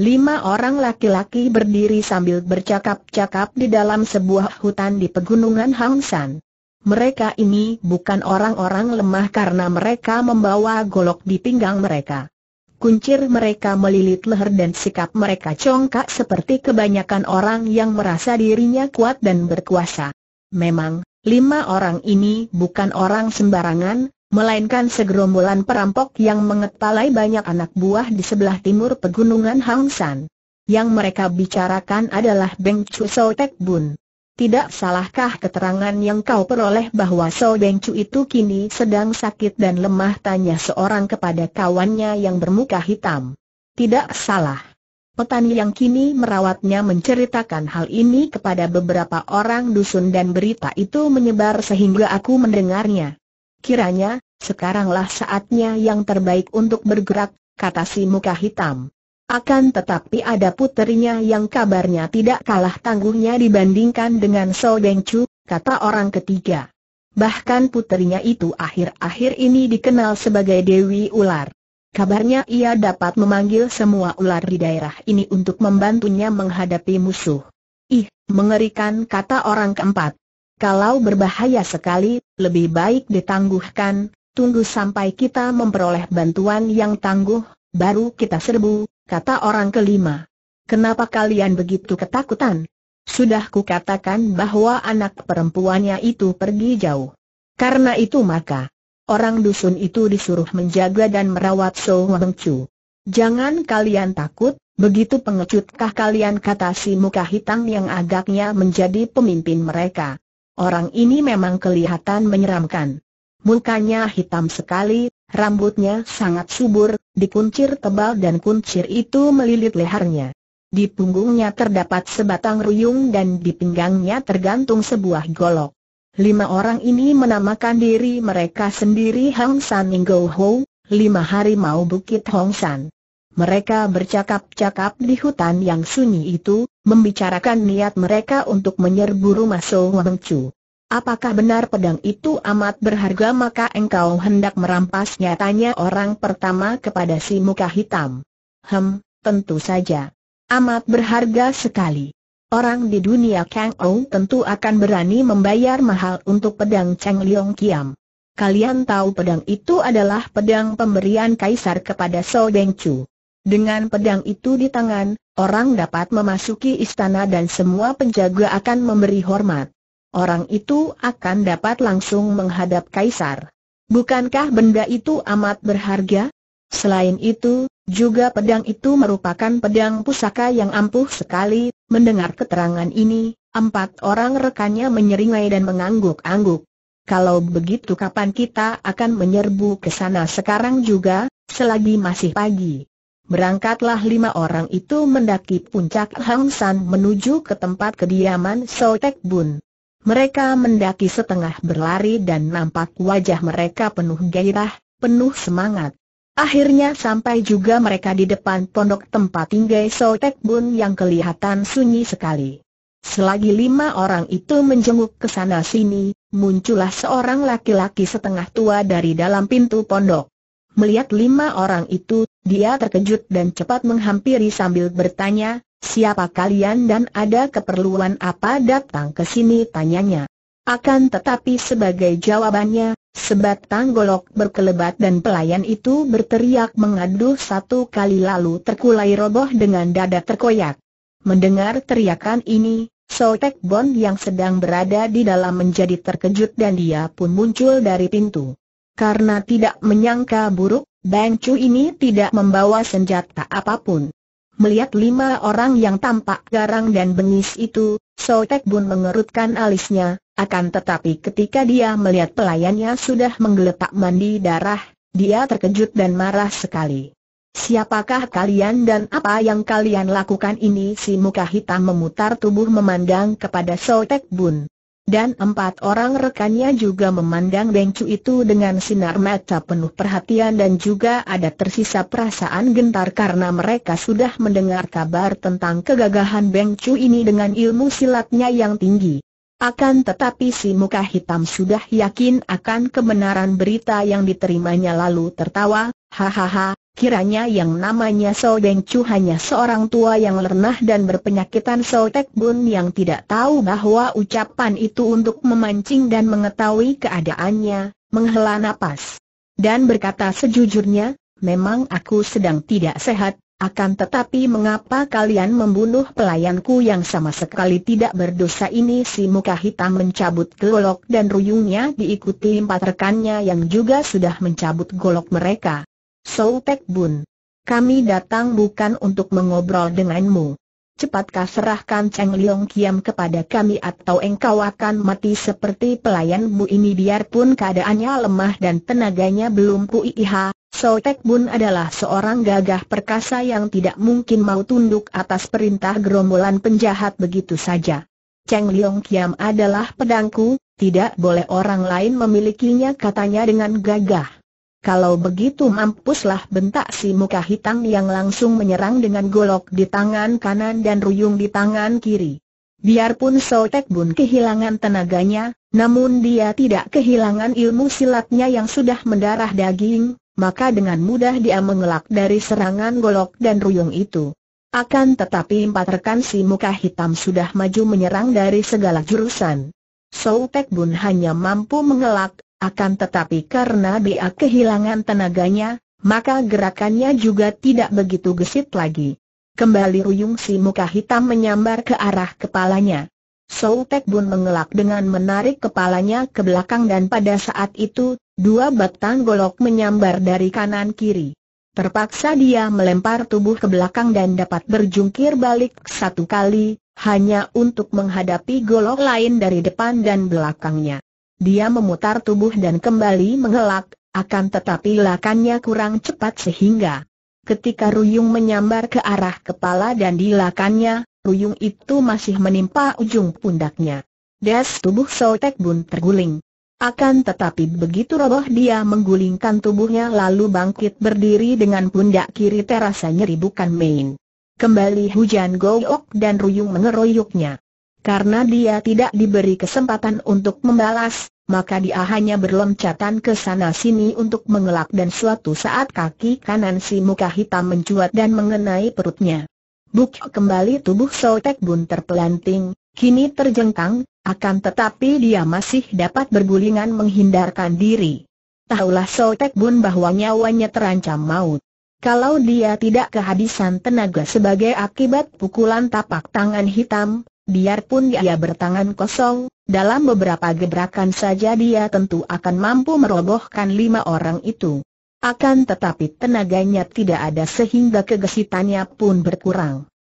A: Lima orang laki-laki berdiri sambil bercakap-cakap di dalam sebuah hutan di pegunungan Hang San. Mereka ini bukan orang-orang lemah karena mereka membawa golok di pinggang mereka. Kuncir mereka melilit leher dan sikap mereka congkak seperti kebanyakan orang yang merasa dirinya kuat dan berkuasa. Memang, Lima orang ini bukan orang sembarangan, melainkan segerombolan perampok yang mengepalai banyak anak buah di sebelah timur pegunungan Hang San. Yang mereka bicarakan adalah Beng Chu So Tek Bun. Tidak salahkah keterangan yang kau peroleh bahwa So Beng Chu itu kini sedang sakit dan lemah tanya seorang kepada kawannya yang bermuka hitam. Tidak salah. Petani yang kini merawatnya menceritakan hal ini kepada beberapa orang dusun dan berita itu menyebar sehingga aku mendengarnya. Kiranya, sekaranglah saatnya yang terbaik untuk bergerak, kata si muka hitam. Akan tetapi ada puterinya yang kabarnya tidak kalah tangguhnya dibandingkan dengan So Beng Chu, kata orang ketiga. Bahkan puterinya itu akhir-akhir ini dikenal sebagai Dewi Ular. Kabarnya ia dapat memanggil semua ular di daerah ini untuk membantunya menghadapi musuh. Ih, mengerikan kata orang keempat. Kalau berbahaya sekali, lebih baik ditangguhkan, tunggu sampai kita memperoleh bantuan yang tangguh, baru kita serbu, kata orang kelima. Kenapa kalian begitu ketakutan? Sudah kukatakan bahwa anak perempuannya itu pergi jauh. Karena itu maka, orang dusun itu disuruh menjaga dan merawat So Wang Chu. Jangan kalian takut, begitu pengecutkah kalian kata si muka hitam yang agaknya menjadi pemimpin mereka. Orang ini memang kelihatan menyeramkan. Mukanya hitam sekali, rambutnya sangat subur, dikuncir tebal dan kuncir itu melilit lehernya. Di punggungnya terdapat sebatang ruyung dan di pinggangnya tergantung sebuah golok. Lima orang ini menamakan diri mereka sendiri Hang San Inggo Ho, lima harimau Bukit Hong San. Mereka bercakap-cakap di hutan yang sunyi itu, membicarakan niat mereka untuk menyerbu rumah So Wang Chu. Apakah benar pedang itu amat berharga maka engkau hendak merampasnya tanya orang pertama kepada si muka hitam. Hem, tentu saja. Amat berharga sekali. Orang di dunia Kang Ou tentu akan berani membayar mahal untuk pedang Cheng Leong Kiam. Kalian tahu pedang itu adalah pedang pemberian kaisar kepada So Beng Chu. Dengan pedang itu di tangan, orang dapat memasuki istana dan semua penjaga akan memberi hormat. Orang itu akan dapat langsung menghadap kaisar. Bukankah benda itu amat berharga? Selain itu, juga pedang itu merupakan pedang pusaka yang ampuh sekali, mendengar keterangan ini, empat orang rekannya menyeringai dan mengangguk-angguk. Kalau begitu kapan kita akan menyerbu ke sana sekarang juga, selagi masih pagi. Berangkatlah lima orang itu mendaki puncak Hang San menuju ke tempat kediaman So Tek Bun. Mereka mendaki setengah berlari dan nampak wajah mereka penuh gairah, penuh semangat. Akhirnya sampai juga mereka di depan pondok tempat tinggal Sotek Bun yang kelihatan sunyi sekali. Selagi lima orang itu menjenguk ke sana sini, muncullah seorang laki-laki setengah tua dari dalam pintu pondok. Melihat lima orang itu, dia terkejut dan cepat menghampiri sambil bertanya, siapa kalian dan ada keperluan apa datang ke sini tanyanya. Akan tetapi sebagai jawabannya, sebatang golok berkelebat dan pelayan itu berteriak mengadu satu kali lalu terkulai roboh dengan dada terkoyak. Mendengar teriakan ini, Sotek Bon yang sedang berada di dalam menjadi terkejut dan dia pun muncul dari pintu. Karena tidak menyangka buruk, Bang Chu ini tidak membawa senjata apa pun. Melihat lima orang yang tampak garang dan bengis itu, So Tek Bun mengerutkan alisnya, akan tetapi ketika dia melihat pelayannya sudah menggeletak mandi darah, dia terkejut dan marah sekali. Siapakah kalian dan apa yang kalian lakukan ini? Si muka hitam memutar tubuh memandang kepada So Tek Bun. Dan empat orang rekannya juga memandang Bengcu itu dengan sinar mata penuh perhatian dan juga ada tersisa perasaan gentar karena mereka sudah mendengar kabar tentang kegagahan Bengcu ini dengan ilmu silatnya yang tinggi. Akan tetapi si muka hitam sudah yakin akan kebenaran berita yang diterimanya lalu tertawa, hahaha, Kiranya yang namanya So Deng Chu hanya seorang tua yang lernah dan berpenyakitan So Tek Bun yang tidak tahu bahwa ucapan itu untuk memancing dan mengetahui keadaannya, menghela napas. Dan berkata sejujurnya, memang aku sedang tidak sehat, akan tetapi mengapa kalian membunuh pelayanku yang sama sekali tidak berdosa ini si muka hitam mencabut golok dan ruyungnya diikuti empat rekannya yang juga sudah mencabut golok mereka. So Tek Bun. Kami datang bukan untuk mengobrol denganmu. Cepatkah serahkan Cheng Leong Kiam kepada kami atau engkau akan mati seperti pelayanmu ini biarpun keadaannya lemah dan tenaganya belum puiha. So Tek Bun adalah seorang gagah perkasa yang tidak mungkin mau tunduk atas perintah gerombolan penjahat begitu saja. Cheng Leong Kiam adalah pedangku, tidak boleh orang lain memilikinya katanya dengan gagah. Kalau begitu mampuslah bentak si muka hitam yang langsung menyerang dengan golok di tangan kanan dan ruyung di tangan kiri. Biarpun Sotek Bun kehilangan tenaganya, namun dia tidak kehilangan ilmu silatnya yang sudah mendarah daging, maka dengan mudah dia mengelak dari serangan golok dan ruyung itu. Akan tetapi empat rekan si muka hitam sudah maju menyerang dari segala jurusan. Sotek Bun hanya mampu mengelak, akan tetapi karena dia kehilangan tenaganya, maka gerakannya juga tidak begitu gesit lagi. Kembali Ruyung si muka hitam menyambar ke arah kepalanya. Sou Tek Bun mengelak dengan menarik kepalanya ke belakang dan pada saat itu, dua batang golok menyambar dari kanan kiri. Terpaksa dia melempar tubuh ke belakang dan dapat berjungkir balik satu kali, hanya untuk menghadapi golok lain dari depan dan belakangnya. Dia memutar tubuh dan kembali mengelak, akan tetapi lakannya kurang cepat sehingga ketika Ruyung menyambar ke arah kepala dan di lakannya, Ruyung itu masih menimpa ujung pundaknya. Des tubuh Sotek Bun terguling. Akan tetapi begitu roboh dia menggulingkan tubuhnya lalu bangkit berdiri dengan pundak kiri terasa nyeri bukan main. Kembali hujan gook dan Ruyung mengeroyoknya. Karena dia tidak diberi kesempatan untuk membalas, maka dia hanya berloncatan ke sana-sini untuk mengelak dan suatu saat kaki kanan si muka hitam mencuat dan mengenai perutnya. Buk kembali tubuh Sotek Bun terpelanting, kini terjengkang, akan tetapi dia masih dapat bergulingan menghindarkan diri. Tahulah Sotek Bun bahwa nyawanya terancam maut. Kalau dia tidak kehabisan tenaga sebagai akibat pukulan tapak tangan hitam, Biarpun dia bertangan kosong, dalam beberapa gebrakan saja dia tentu akan mampu merobohkan lima orang itu. Akan tetapi tenaganya tidak ada sehingga kegesitannya pun berkurang.